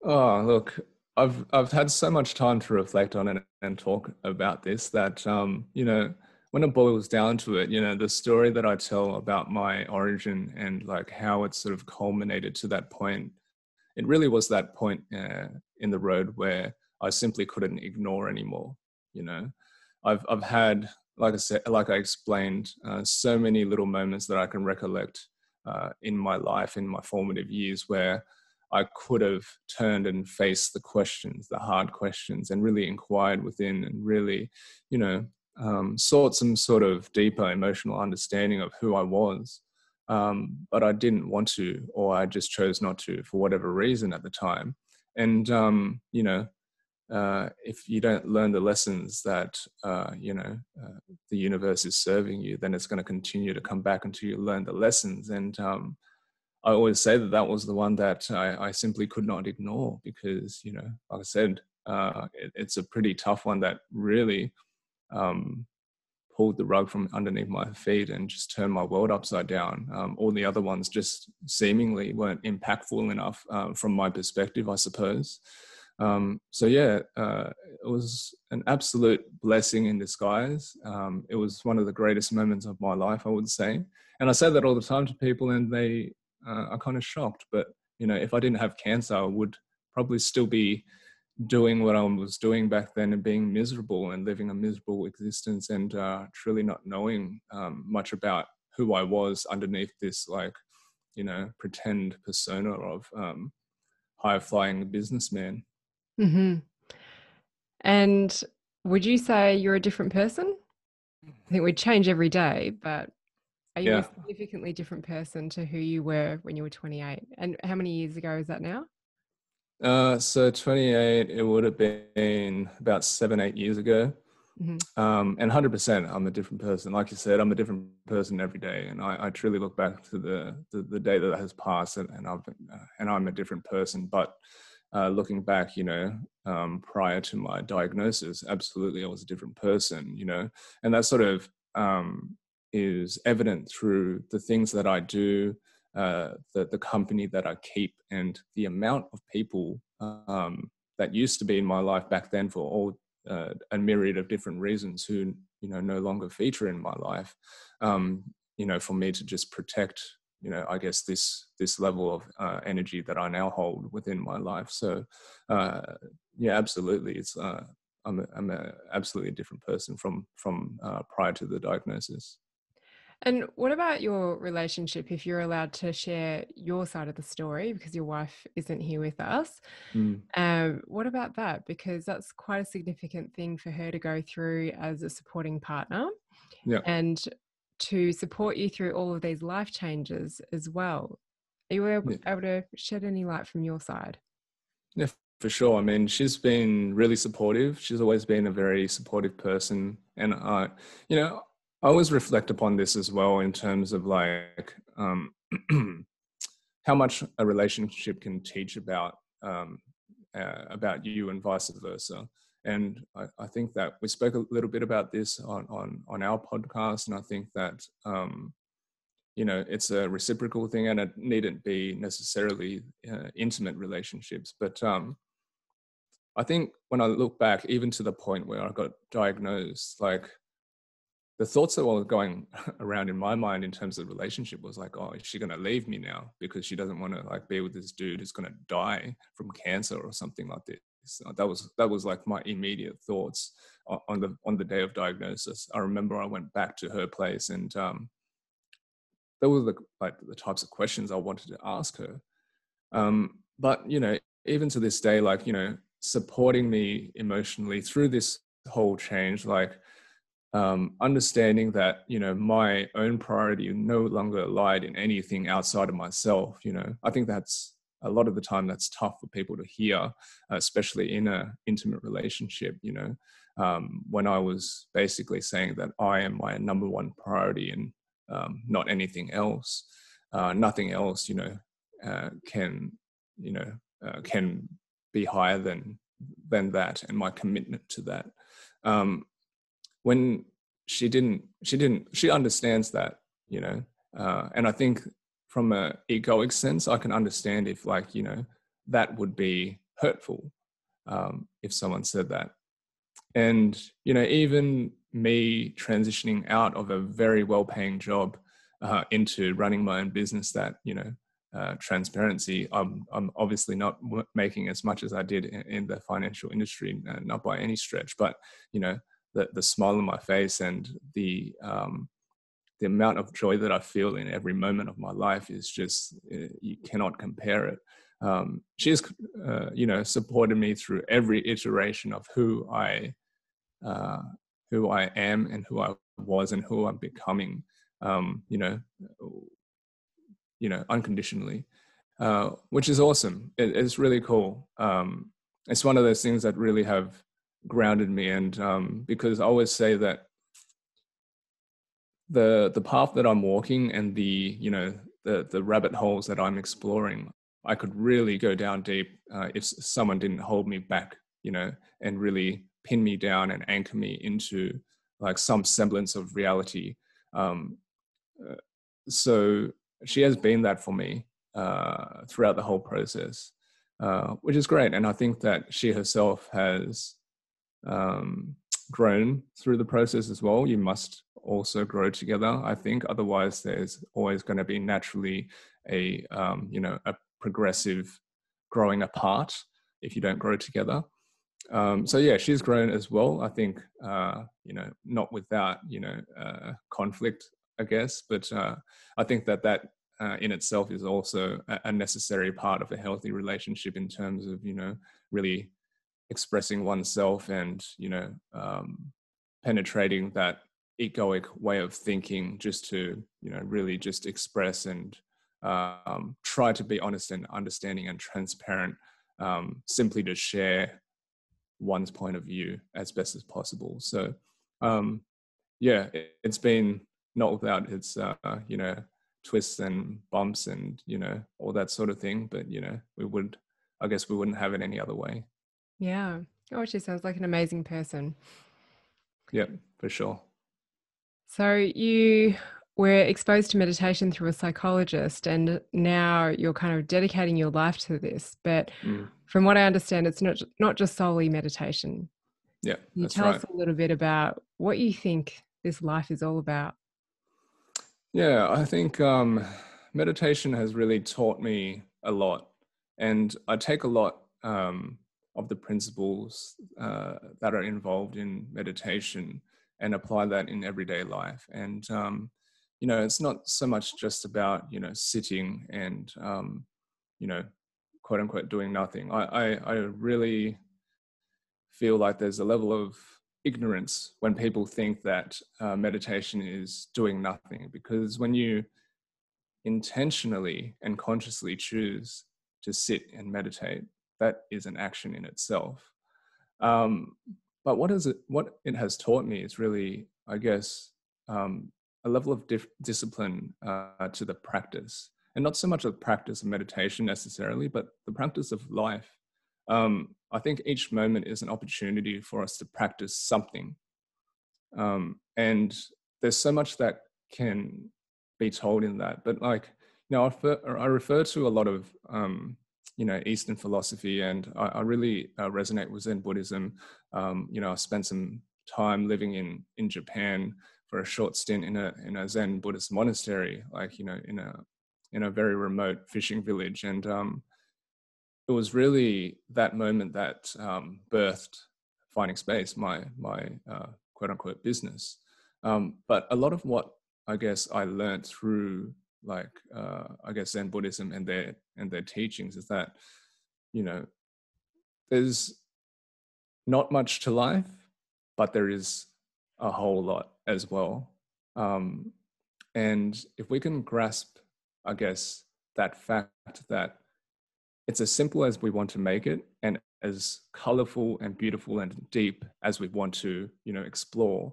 Oh, look, I've I've had so much time to reflect on it and talk about this that um, you know, when it boils down to it, you know, the story that I tell about my origin and like how it sort of culminated to that point, it really was that point uh, in the road where I simply couldn't ignore anymore. You know, I've I've had, like I said, like I explained, uh, so many little moments that I can recollect uh, in my life, in my formative years, where I could have turned and faced the questions, the hard questions, and really inquired within and really, you know, um, sought some sort of deeper emotional understanding of who I was. Um, but I didn't want to, or I just chose not to for whatever reason at the time. And, um, you know, uh, if you don't learn the lessons that uh, you know uh, the universe is serving you, then it's going to continue to come back until you learn the lessons. And um, I always say that that was the one that I, I, simply could not ignore because you know, like I said, uh, it, it's a pretty tough one that really um, pulled the rug from underneath my feet and just turned my world upside down. Um, all the other ones just seemingly weren't impactful enough uh, from my perspective, I suppose. Um, so yeah, uh, it was an absolute blessing in disguise. Um, it was one of the greatest moments of my life, I would say. And I say that all the time to people, and they uh, are kind of shocked. But you know, if I didn't have cancer, I would probably still be doing what I was doing back then and being miserable and living a miserable existence and uh, truly not knowing um, much about who I was underneath this like you know pretend persona of um, high flying businessman. Mm-hmm. And would you say you're a different person? I think we change every day, but are you yeah. a significantly different person to who you were when you were 28? And how many years ago is that now? Uh, so 28, it would have been about seven, eight years ago. Mm-hmm. Um, and 100%, I'm a different person. Like you said, I'm a different person every day. And I, I truly look back to the, the, the, day that has passed and, and, I've, uh, and I'm a different person. But uh, looking back, you know, um, prior to my diagnosis, absolutely, I was a different person, you know, and that sort of um, is evident through the things that I do, uh, the the company that I keep, and the amount of people um, that used to be in my life back then for all uh, a myriad of different reasons who you know no longer feature in my life. Um, you know, for me to just protect you know i guess this this level of uh, energy that i now hold within my life so uh, yeah absolutely it's uh, i'm a, i'm a absolutely different person from from uh, prior to the diagnosis and what about your relationship if you're allowed to share your side of the story because your wife isn't here with us mm. um, what about that because that's quite a significant thing for her to go through as a supporting partner yeah. and to support you through all of these life changes as well. Are you able, yeah. able to shed any light from your side? Yeah, for sure. I mean, she's been really supportive. She's always been a very supportive person. And I, you know, I always reflect upon this as well in terms of like um, how much a relationship can teach about um, uh, about you and vice versa. And I, I, think that we spoke a little bit about this on on on our podcast, and I think that um, you know it's a reciprocal thing, and it needn't be necessarily uh, intimate relationships. But um, I think when I look back, even to the point where I got diagnosed, like the thoughts that were going around in my mind in terms of relationship was like, oh, is she going to leave me now because she doesn't want to like be with this dude who's going to die from cancer or something like this? So that was that was like my immediate thoughts on the on the day of diagnosis. I remember I went back to her place, and um, that was the like the types of questions I wanted to ask her. Um, but you know, even to this day, like you know, supporting me emotionally through this whole change, like um, understanding that you know my own priority no longer lied in anything outside of myself. You know, I think that's a lot of the time that's tough for people to hear, especially in a intimate relationship. You know, um, when I was basically saying that I am my number one priority and um, not anything else, uh, nothing else, you know, uh, can you know uh, can be higher than than that, and my commitment to that. Um, when she didn't, she didn't, she understands that, you know, uh, and I think from a egoic sense, I can understand if like, you know, that would be hurtful um, if someone said that. And, you know, even me transitioning out of a very well paying job uh, into running my own business that, you know, uh, transparency, I'm, I'm obviously not making as much as I did in, in the financial industry, uh, not by any stretch, but, you know, the, the smile on my face and the, um, the amount of joy that I feel in every moment of my life is just uh, you cannot compare it. Um, she's uh, you know supported me through every iteration of who I uh, who I am and who I was and who I'm becoming. Um, you know, you know, unconditionally, uh, which is awesome. It, it's really cool. Um, it's one of those things that really have grounded me. And um, because I always say that the the path that I'm walking and the you know the the rabbit holes that I'm exploring, I could really go down deep uh, if someone didn't hold me back, you know, and really pin me down and anchor me into like some semblance of reality. Um, uh, so she has been that for me uh, throughout the whole process, uh, which is great. And I think that she herself has um, grown through the process as well. You must also grow together. I think otherwise, there's always going to be naturally a um, you know a progressive growing apart if you don't grow together. Um, so yeah, she's grown as well. I think uh, you know not without you know uh, conflict, I guess, but uh, I think that that uh, in itself is also a necessary part of a healthy relationship in terms of you know really expressing oneself and you know um, penetrating that egoic way of thinking just to you know really just express and um, try to be honest and understanding and transparent um, simply to share one's point of view as best as possible. So um, yeah it, has been not without its uh, you know twists and bumps and you know all that sort of thing but you know we would i guess we wouldn't have it any other way yeah. Oh she sounds like an amazing person. Yep for sure. So you were exposed to meditation through a psychologist and now you're kind of dedicating your life to this but mm. from what i understand it's not not just solely meditation. Yeah Can you tell right. us a little bit about what you think this life is all about? Yeah, I think um, meditation has really taught me a lot, and I take a lot um, of the principles uh, that are involved in meditation and apply that in everyday life. And um, you know, it's not so much just about you know sitting and um, you know, quote unquote, doing nothing. I, I, I really feel like there's a level of ignorance when people think that uh, meditation is doing nothing because when you intentionally and consciously choose to sit and meditate that is an action in itself um, but what is it what it has taught me is really i guess um, a level of dif- discipline uh, to the practice and not so much a practice of meditation necessarily but the practice of life um, I think each moment is an opportunity for us to practice something. Um, and there's so much that can be told in that. But like, you know, I refer, I refer to a lot of, um, you know, Eastern philosophy, and I, I really uh, resonate with Zen Buddhism. Um, you know, I spent some time living in in Japan for a short stint in a in a Zen Buddhist monastery, like you know, in a in a very remote fishing village, and um, it was really that moment that um, birthed finding space my my uh, quote unquote business um, but a lot of what i guess i learned through like uh, i guess zen buddhism and their and their teachings is that you know there's not much to life but there is a whole lot as well. Um, and if we can grasp i guess that fact that it's as simple as we want to make it and as colorful and beautiful and deep as we want to you know explore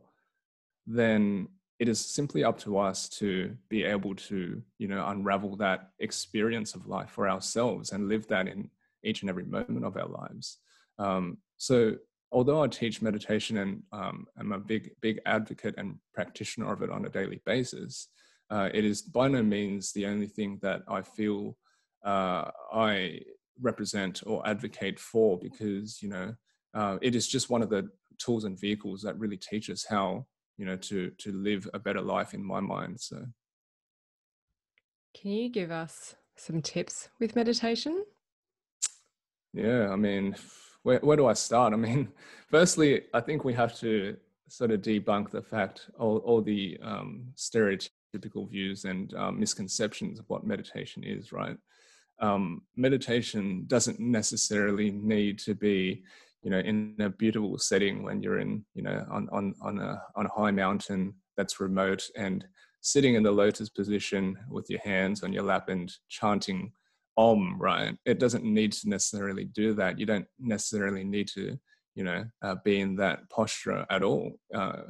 then it is simply up to us to be able to you know unravel that experience of life for ourselves and live that in each and every moment of our lives. Um, so although i teach meditation and um, i'm a big big advocate and practitioner of it on a daily basis uh, it is by no means the only thing that i feel uh, I represent or advocate for because you know uh, it is just one of the tools and vehicles that really teach us how you know to to live a better life in my mind so. Can you give us some tips with meditation? Yeah i mean where, where do i start? I mean firstly i think we have to sort of debunk the fact all, all the um, stereotypical views and um, misconceptions of what meditation is right? Um, meditation doesn't necessarily need to be you know in a beautiful setting when you're in you know on on on a on a high mountain that's remote and sitting in the lotus position with your hands on your lap and chanting om, right? It doesn't need to necessarily do that. You don't necessarily need to, you know, uh, be in that posture at all. Uh,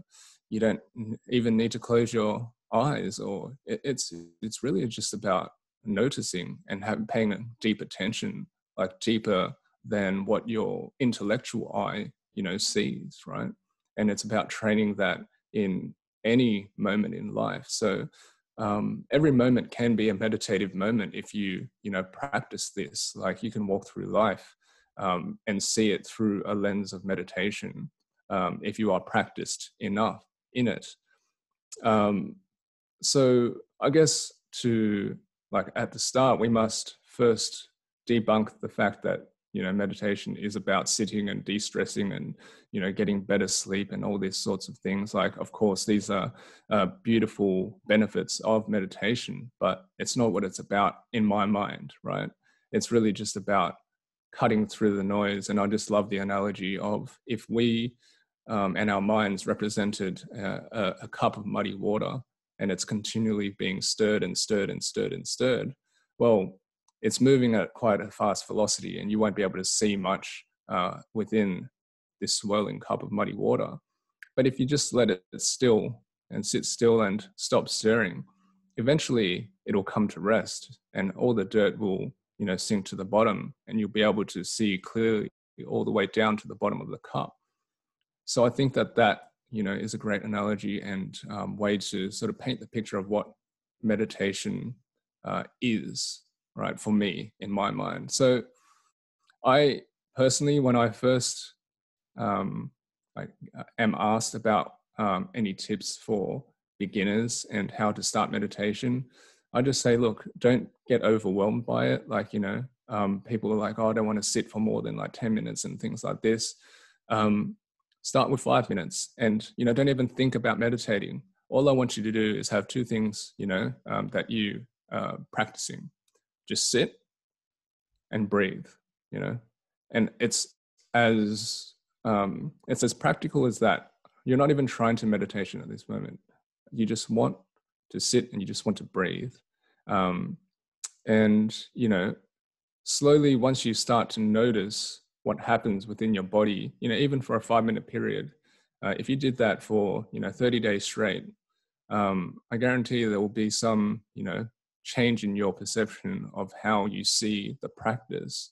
you don't even need to close your eyes, or it, it's it's really just about noticing and have, paying deep attention, like deeper than what your intellectual eye, you know, sees, right? And it's about training that in any moment in life. So um, every moment can be a meditative moment if you you know practice this like you can walk through life um, and see it through a lens of meditation um, if you are practiced enough in it um, so i guess to like at the start we must first debunk the fact that you know meditation is about sitting and de-stressing and you know getting better sleep and all these sorts of things. Like of course these are uh, beautiful benefits of meditation but it's not what it's about in my mind right? It's really just about cutting through the noise and i just love the analogy of if we um, and our minds represented a, a cup of muddy water and it's continually being stirred and stirred and stirred and stirred well it's moving at quite a fast velocity and you won't be able to see much uh, within this swirling cup of muddy water. But if you just let it still and sit still and stop stirring, eventually it'll come to rest and all the dirt will, you know, sink to the bottom and you'll be able to see clearly all the way down to the bottom of the cup. So I think that that, you know, is a great analogy and um, way to sort of paint the picture of what meditation uh, is right for me in my mind. So i personally when i first um, I am asked about um, any tips for beginners and how to start meditation i just say look don't get overwhelmed by it. Like you know um, people are like oh i don't want to sit for more than like 10 minutes and things like this. Um, start with five minutes and you know don't even think about meditating. All i want you to do is have two things you know um, that you uh, practicing just sit and breathe you know? And it's as um, it's as practical as that. You're not even trying to meditation at this moment. You just want to sit and you just want to breathe. Um, and you know slowly once you start to notice what happens within your body you know even for a five minute period uh, if you did that for you know 30 days straight um, i guarantee you there will be some you know change in your perception of how you see the practice.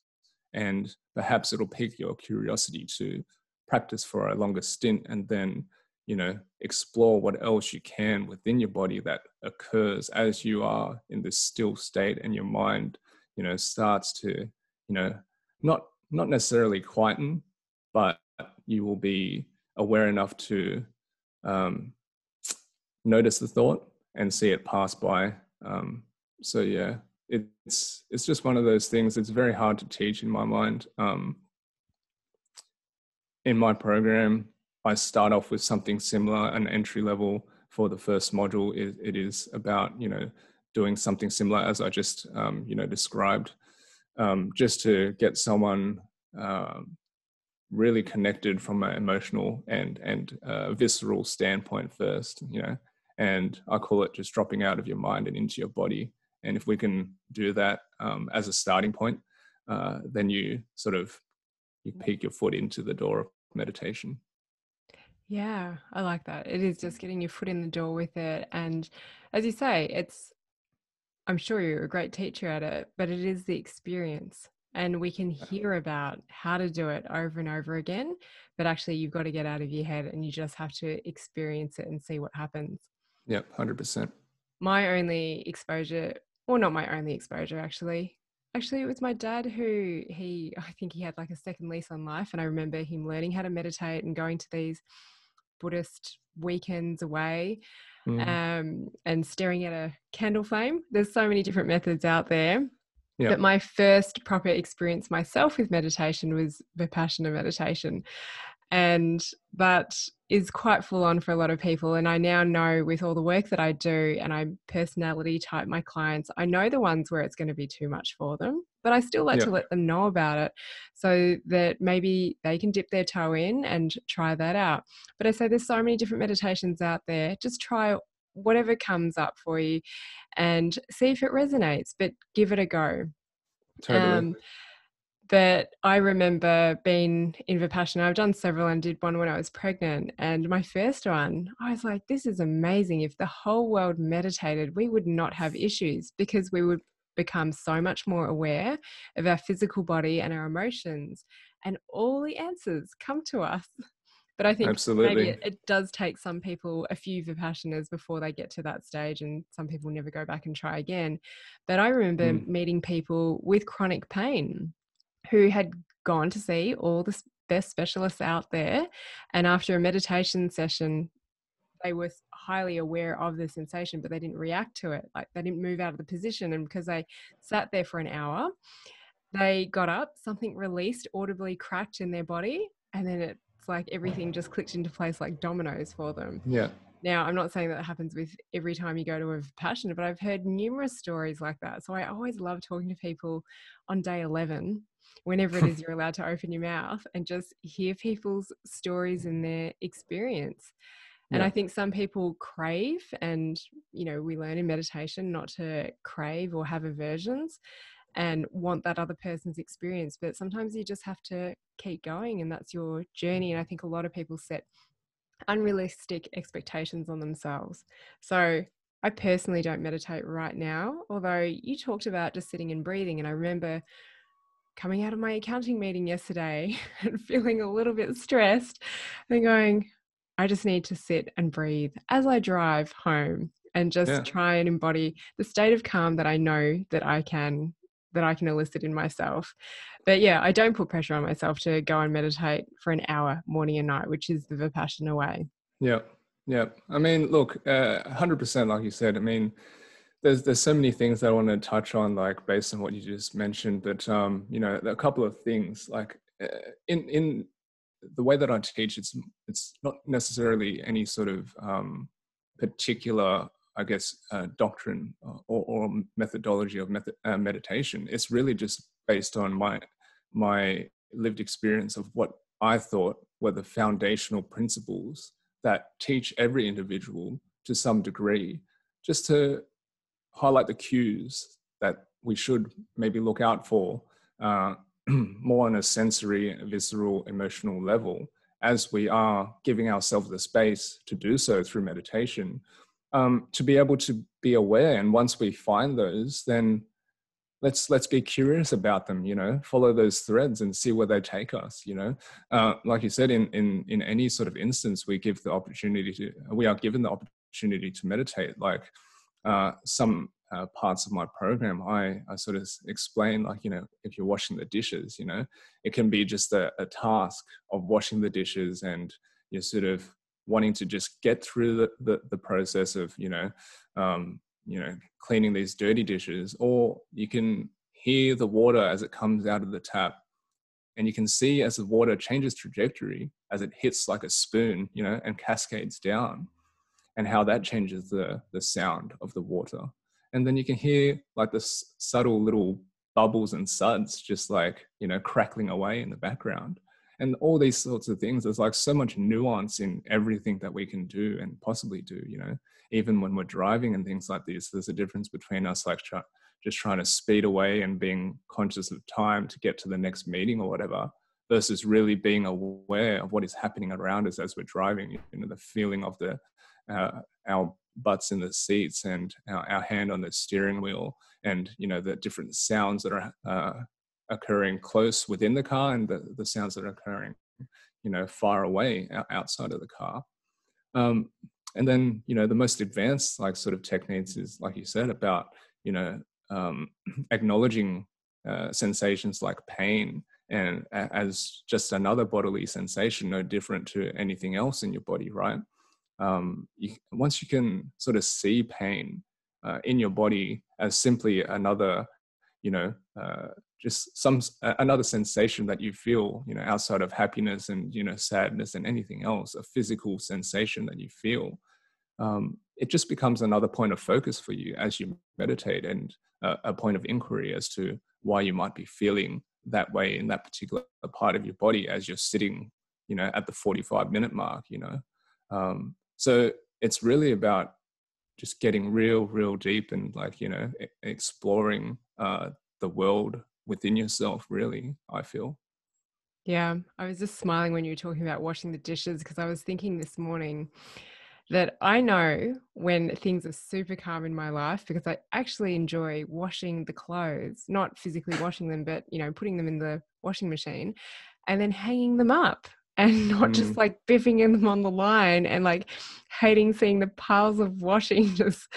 And perhaps it'll pique your curiosity to practice for a longer stint and then, you know, explore what else you can within your body that occurs as you are in this still state and your mind, you know, starts to, you know, not not necessarily quieten, but you will be aware enough to um, notice the thought and see it pass by um, so yeah it's it's just one of those things it's very hard to teach in my mind um, in my program i start off with something similar an entry level for the first module it, it is about you know doing something similar as i just um, you know described um, just to get someone uh, really connected from an emotional and and uh, visceral standpoint first you know and i call it just dropping out of your mind and into your body and if we can do that um, as a starting point, uh, then you sort of you peek your foot into the door of meditation. Yeah, I like that. It is just getting your foot in the door with it. And as you say, it's, I'm sure you're a great teacher at it, but it is the experience. And we can hear about how to do it over and over again. But actually, you've got to get out of your head and you just have to experience it and see what happens. Yep, 100%. My only exposure well not my only exposure actually actually it was my dad who he i think he had like a second lease on life and i remember him learning how to meditate and going to these buddhist weekends away mm. um, and staring at a candle flame there's so many different methods out there Yep. But my first proper experience myself with meditation was Vipassana meditation and that is quite full on for a lot of people and i now know with all the work that i do and i personality type my clients i know the ones where it's going to be too much for them but i still like yeah. to let them know about it so that maybe they can dip their toe in and try that out but i say there's so many different meditations out there just try whatever comes up for you and see if it resonates but give it a go totally. Um, but I remember being in Vipassana. I've done several and did one when I was pregnant. And my first one, I was like, this is amazing. If the whole world meditated, we would not have issues because we would become so much more aware of our physical body and our emotions. And all the answers come to us. But I think Absolutely. maybe it, it, does take some people a few Vipassanas before they get to that stage, and some people never go back and try again. But I remember mm. meeting people with chronic pain who had gone to see all the best specialists out there. And after a meditation session, they were highly aware of the sensation, but they didn't react to it. Like they didn't move out of the position. And because they sat there for an hour, they got up, something released, audibly cracked in their body, and then it's like everything just clicked into place like dominoes for them. Yeah. Now, I'm not saying that happens with every time you go to a Vipassana, but I've heard numerous stories like that. So I always love talking to people on day 11 whenever it is you're allowed to open your mouth and just hear people's stories and their experience. And yeah. I think some people crave, and you know, we learn in meditation not to crave or have aversions and want that other person's experience. But sometimes you just have to keep going, and that's your journey. And I think a lot of people set unrealistic expectations on themselves. So I personally don't meditate right now, although you talked about just sitting and breathing. And I remember coming out of my accounting meeting yesterday and feeling a little bit stressed and going, I just need to sit and breathe as I drive home and just yeah. try and embody the state of calm that I know that I can that I can elicit in myself. But yeah, I don't put pressure on myself to go and meditate for an hour morning and night, which is the Vipassana way. Yeah. Yeah. I mean, look, uh, 100% like you said, I mean, there's there's so many things that I want to touch on, like based on what you just mentioned. But um, you know, a couple of things, like uh, in in the way that I teach, it's it's not necessarily any sort of um, particular, I guess, uh, doctrine or, or, methodology of method, uh, meditation. It's really just based on my my lived experience of what I thought were the foundational principles that teach every individual to some degree, just to highlight the cues that we should maybe look out for uh, more on a sensory, visceral, emotional level as we are giving ourselves the space to do so through meditation, um, to be able to be aware. And once we find those, then let's let's be curious about them. You know, follow those threads and see where they take us. You know, uh, like you said, in in in any sort of instance, we give the opportunity to we are given the opportunity to meditate. Like uh, some uh, parts of my program, I, I sort of explain like, you know, if you're washing the dishes, you know, it can be just a, a task of washing the dishes and you're sort of wanting to just get through the, the, the process of, you know, um, you know, cleaning these dirty dishes, or you can hear the water as it comes out of the tap and you can see as the water changes trajectory as it hits like a spoon you know and cascades down and how that changes the the sound of the water. And then you can hear like the subtle little bubbles and suds just like you know crackling away in the background and all these sorts of things there's like so much nuance in everything that we can do and possibly do you know? Even when we're driving and things like this there's a difference between us like just trying to speed away and being conscious of time to get to the next meeting or whatever versus really being aware of what is happening around us as we're driving you know the feeling of the uh, our butts in the seats and our, our, hand on the steering wheel and you know the different sounds that are uh, occurring close within the car and the, the sounds that are occurring you know far away outside of the car. Um, and then you know the most advanced like sort of techniques is like you said about you know um, acknowledging uh, sensations like pain and as just another bodily sensation no different to anything else in your body right? Um, you, once you can sort of see pain uh, in your body as simply another, you know, uh, just some another sensation that you feel, you know, outside of happiness and you know sadness and anything else, a physical sensation that you feel. Um, it just becomes another point of focus for you as you meditate and a point of inquiry as to why you might be feeling that way in that particular part of your body as you're sitting, you know, at the 45 minute mark, you know. Um, so it's really about just getting real, real deep and like, you know, exploring uh, the world within yourself really i feel yeah i was just smiling when you were talking about washing the dishes because i was thinking this morning that I know when things are super calm in my life because I actually enjoy washing the clothes, not physically washing them, but you know, putting them in the washing machine and then hanging them up and not mm. just like biffing them on the line and like hating seeing the piles of washing just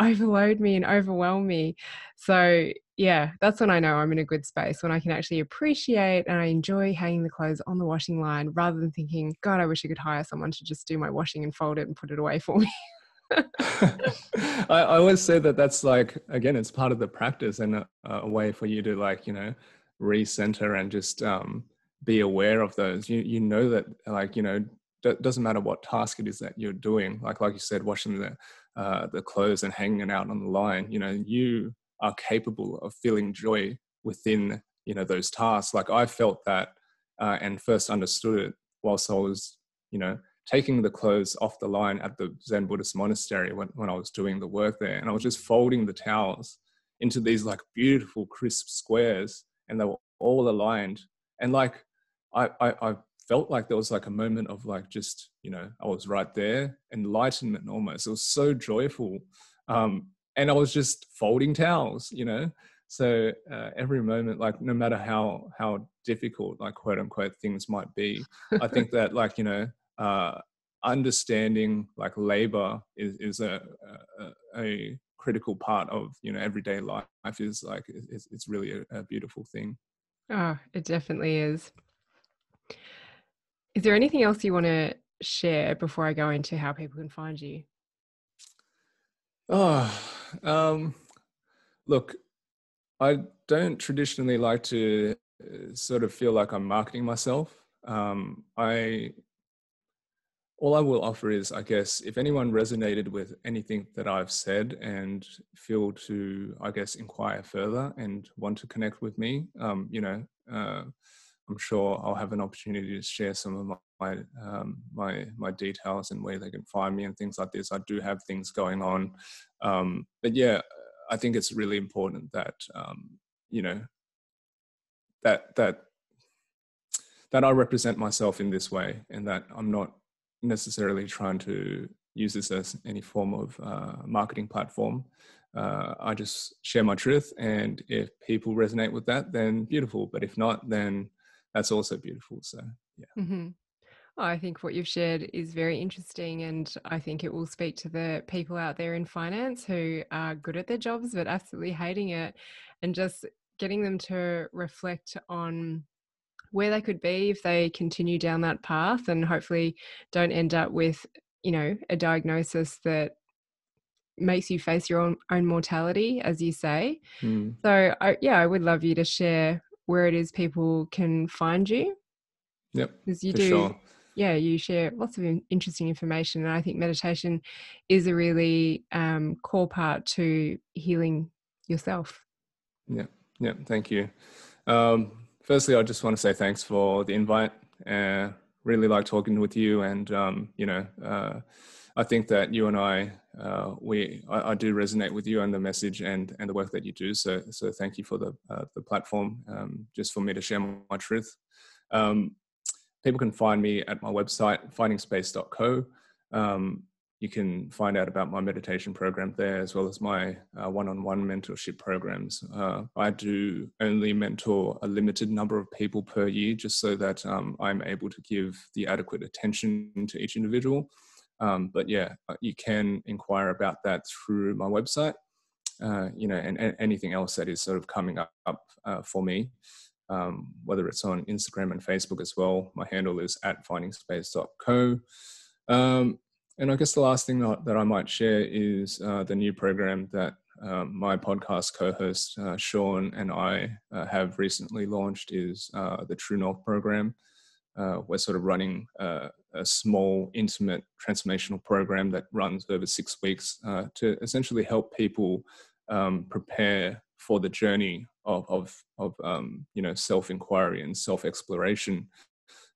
overload me and overwhelm me. So, yeah, that's when I know I'm in a good space when I can actually appreciate and I enjoy hanging the clothes on the washing line rather than thinking, God, I wish I could hire someone to just do my washing and fold it and put it away for me. I, I, always say that that's like again it's part of the practice and a, a way for you to like you know recenter and just um, be aware of those you you know that like you know it doesn't matter what task it is that you're doing like like you said washing the uh, the clothes and hanging it out on the line you know you are capable of feeling joy within you know those tasks. Like i felt that uh, and first understood it whilst i was you know taking the clothes off the line at the zen buddhist monastery when, when i was doing the work there. And i was just folding the towels into these like beautiful crisp squares and they were all aligned. And like I, I, I felt like there was like a moment of like just you know I was right there, enlightenment almost. It was so joyful, um, and I was just folding towels, you know. So uh, every moment, like no matter how how difficult, like quote unquote, things might be, I think that like you know. Uh, understanding like labor is, is a, a, a critical part of you know everyday life is like it's, it's really a, a beautiful thing oh it definitely is is there anything else you want to share before I go into how people can find you? Oh, um, look, I don't traditionally like to uh, sort of feel like I'm marketing myself. Um, I all I will offer is, I guess, if anyone resonated with anything that I've said and feel to, I guess, inquire further and want to connect with me, um, you know, uh, I'm sure I'll have an opportunity to share some of my my um, my, my details and where they can find me and things like this. I do have things going on, um, but yeah, I think it's really important that um, you know that that that I represent myself in this way and that I'm not necessarily trying to use this as any form of uh, marketing platform. Uh, I just share my truth, and if people resonate with that, then beautiful. But if not, then that's also beautiful. So yeah. Mm-hmm. I think what you've shared is very interesting, and I think it will speak to the people out there in finance who are good at their jobs but absolutely hating it, and just getting them to reflect on where they could be if they continue down that path, and hopefully don't end up with you know a diagnosis that makes you face your own, own mortality, as you say. Mm. So, I, yeah, I would love you to share where it is people can find you. Yep. Because you do, sure. Yeah, you share lots of interesting information. And I think meditation is a really um, core part to healing yourself. Yeah. Yeah. Thank you. Um, firstly, I just want to say thanks for the invite. Uh, really like talking with you and, um, you know, uh, I think that you and I, uh, we, I, I, do resonate with you and the message and and the work that you do. So so thank you for the uh, the platform, um, just for me to share my truth. Um, people can find me at my website findingspace.co. Um, you can find out about my meditation program there as well as my uh, one-on-one mentorship programs. Uh, I do only mentor a limited number of people per year just so that um, I'm able to give the adequate attention to each individual. Um, but yeah, uh, you can inquire about that through my website, uh, you know, and, and, anything else that is sort of coming up, up uh, for me, um, whether it's on Instagram and Facebook as well. My handle is at findingspace.co. Um, and I guess the last thing that, I might share is uh, the new program that um, my podcast co-host uh, Sean and I uh, have recently launched is the True North program. we're sort of running a small, intimate transformational program that runs over six weeks uh, to essentially help people um, prepare for the journey of, of, of um, you know, self-inquiry and self-exploration.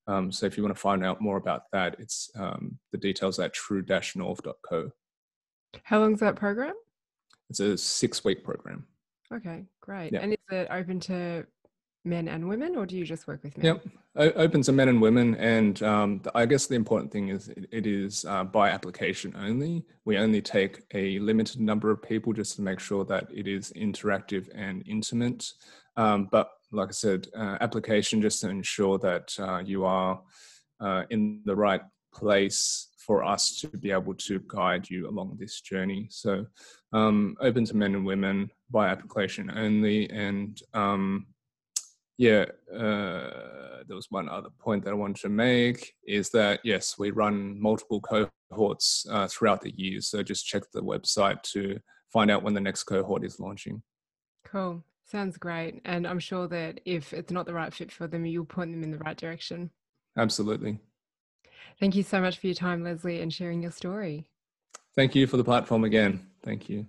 Um, so if you want to find out more about that, it's um, the details at true-north.co. How long is that program? It's a six-week program. Okay, great. And is it open to men and women, or do you just work with men? Yep, open to men and women. And um, the, I guess the important thing is it, it is uh, by application only. We only take a limited number of people just to make sure that it is interactive and intimate. Um, but like I said, uh, application just to ensure that uh, you are uh, in the right place for us to be able to guide you along this journey. So, um, open to men and women by application only. And um, yeah, uh, there was one other point that I wanted to make is that yes, we run multiple cohorts uh, throughout the years. So just check the website to find out when the next cohort is launching. Cool. Sounds great. And I'm sure that if it's not the right fit for them, you'll point them in the right direction. Absolutely. Thank you so much for your time, Leslie, and sharing your story. Thank you for the platform again. Thank you.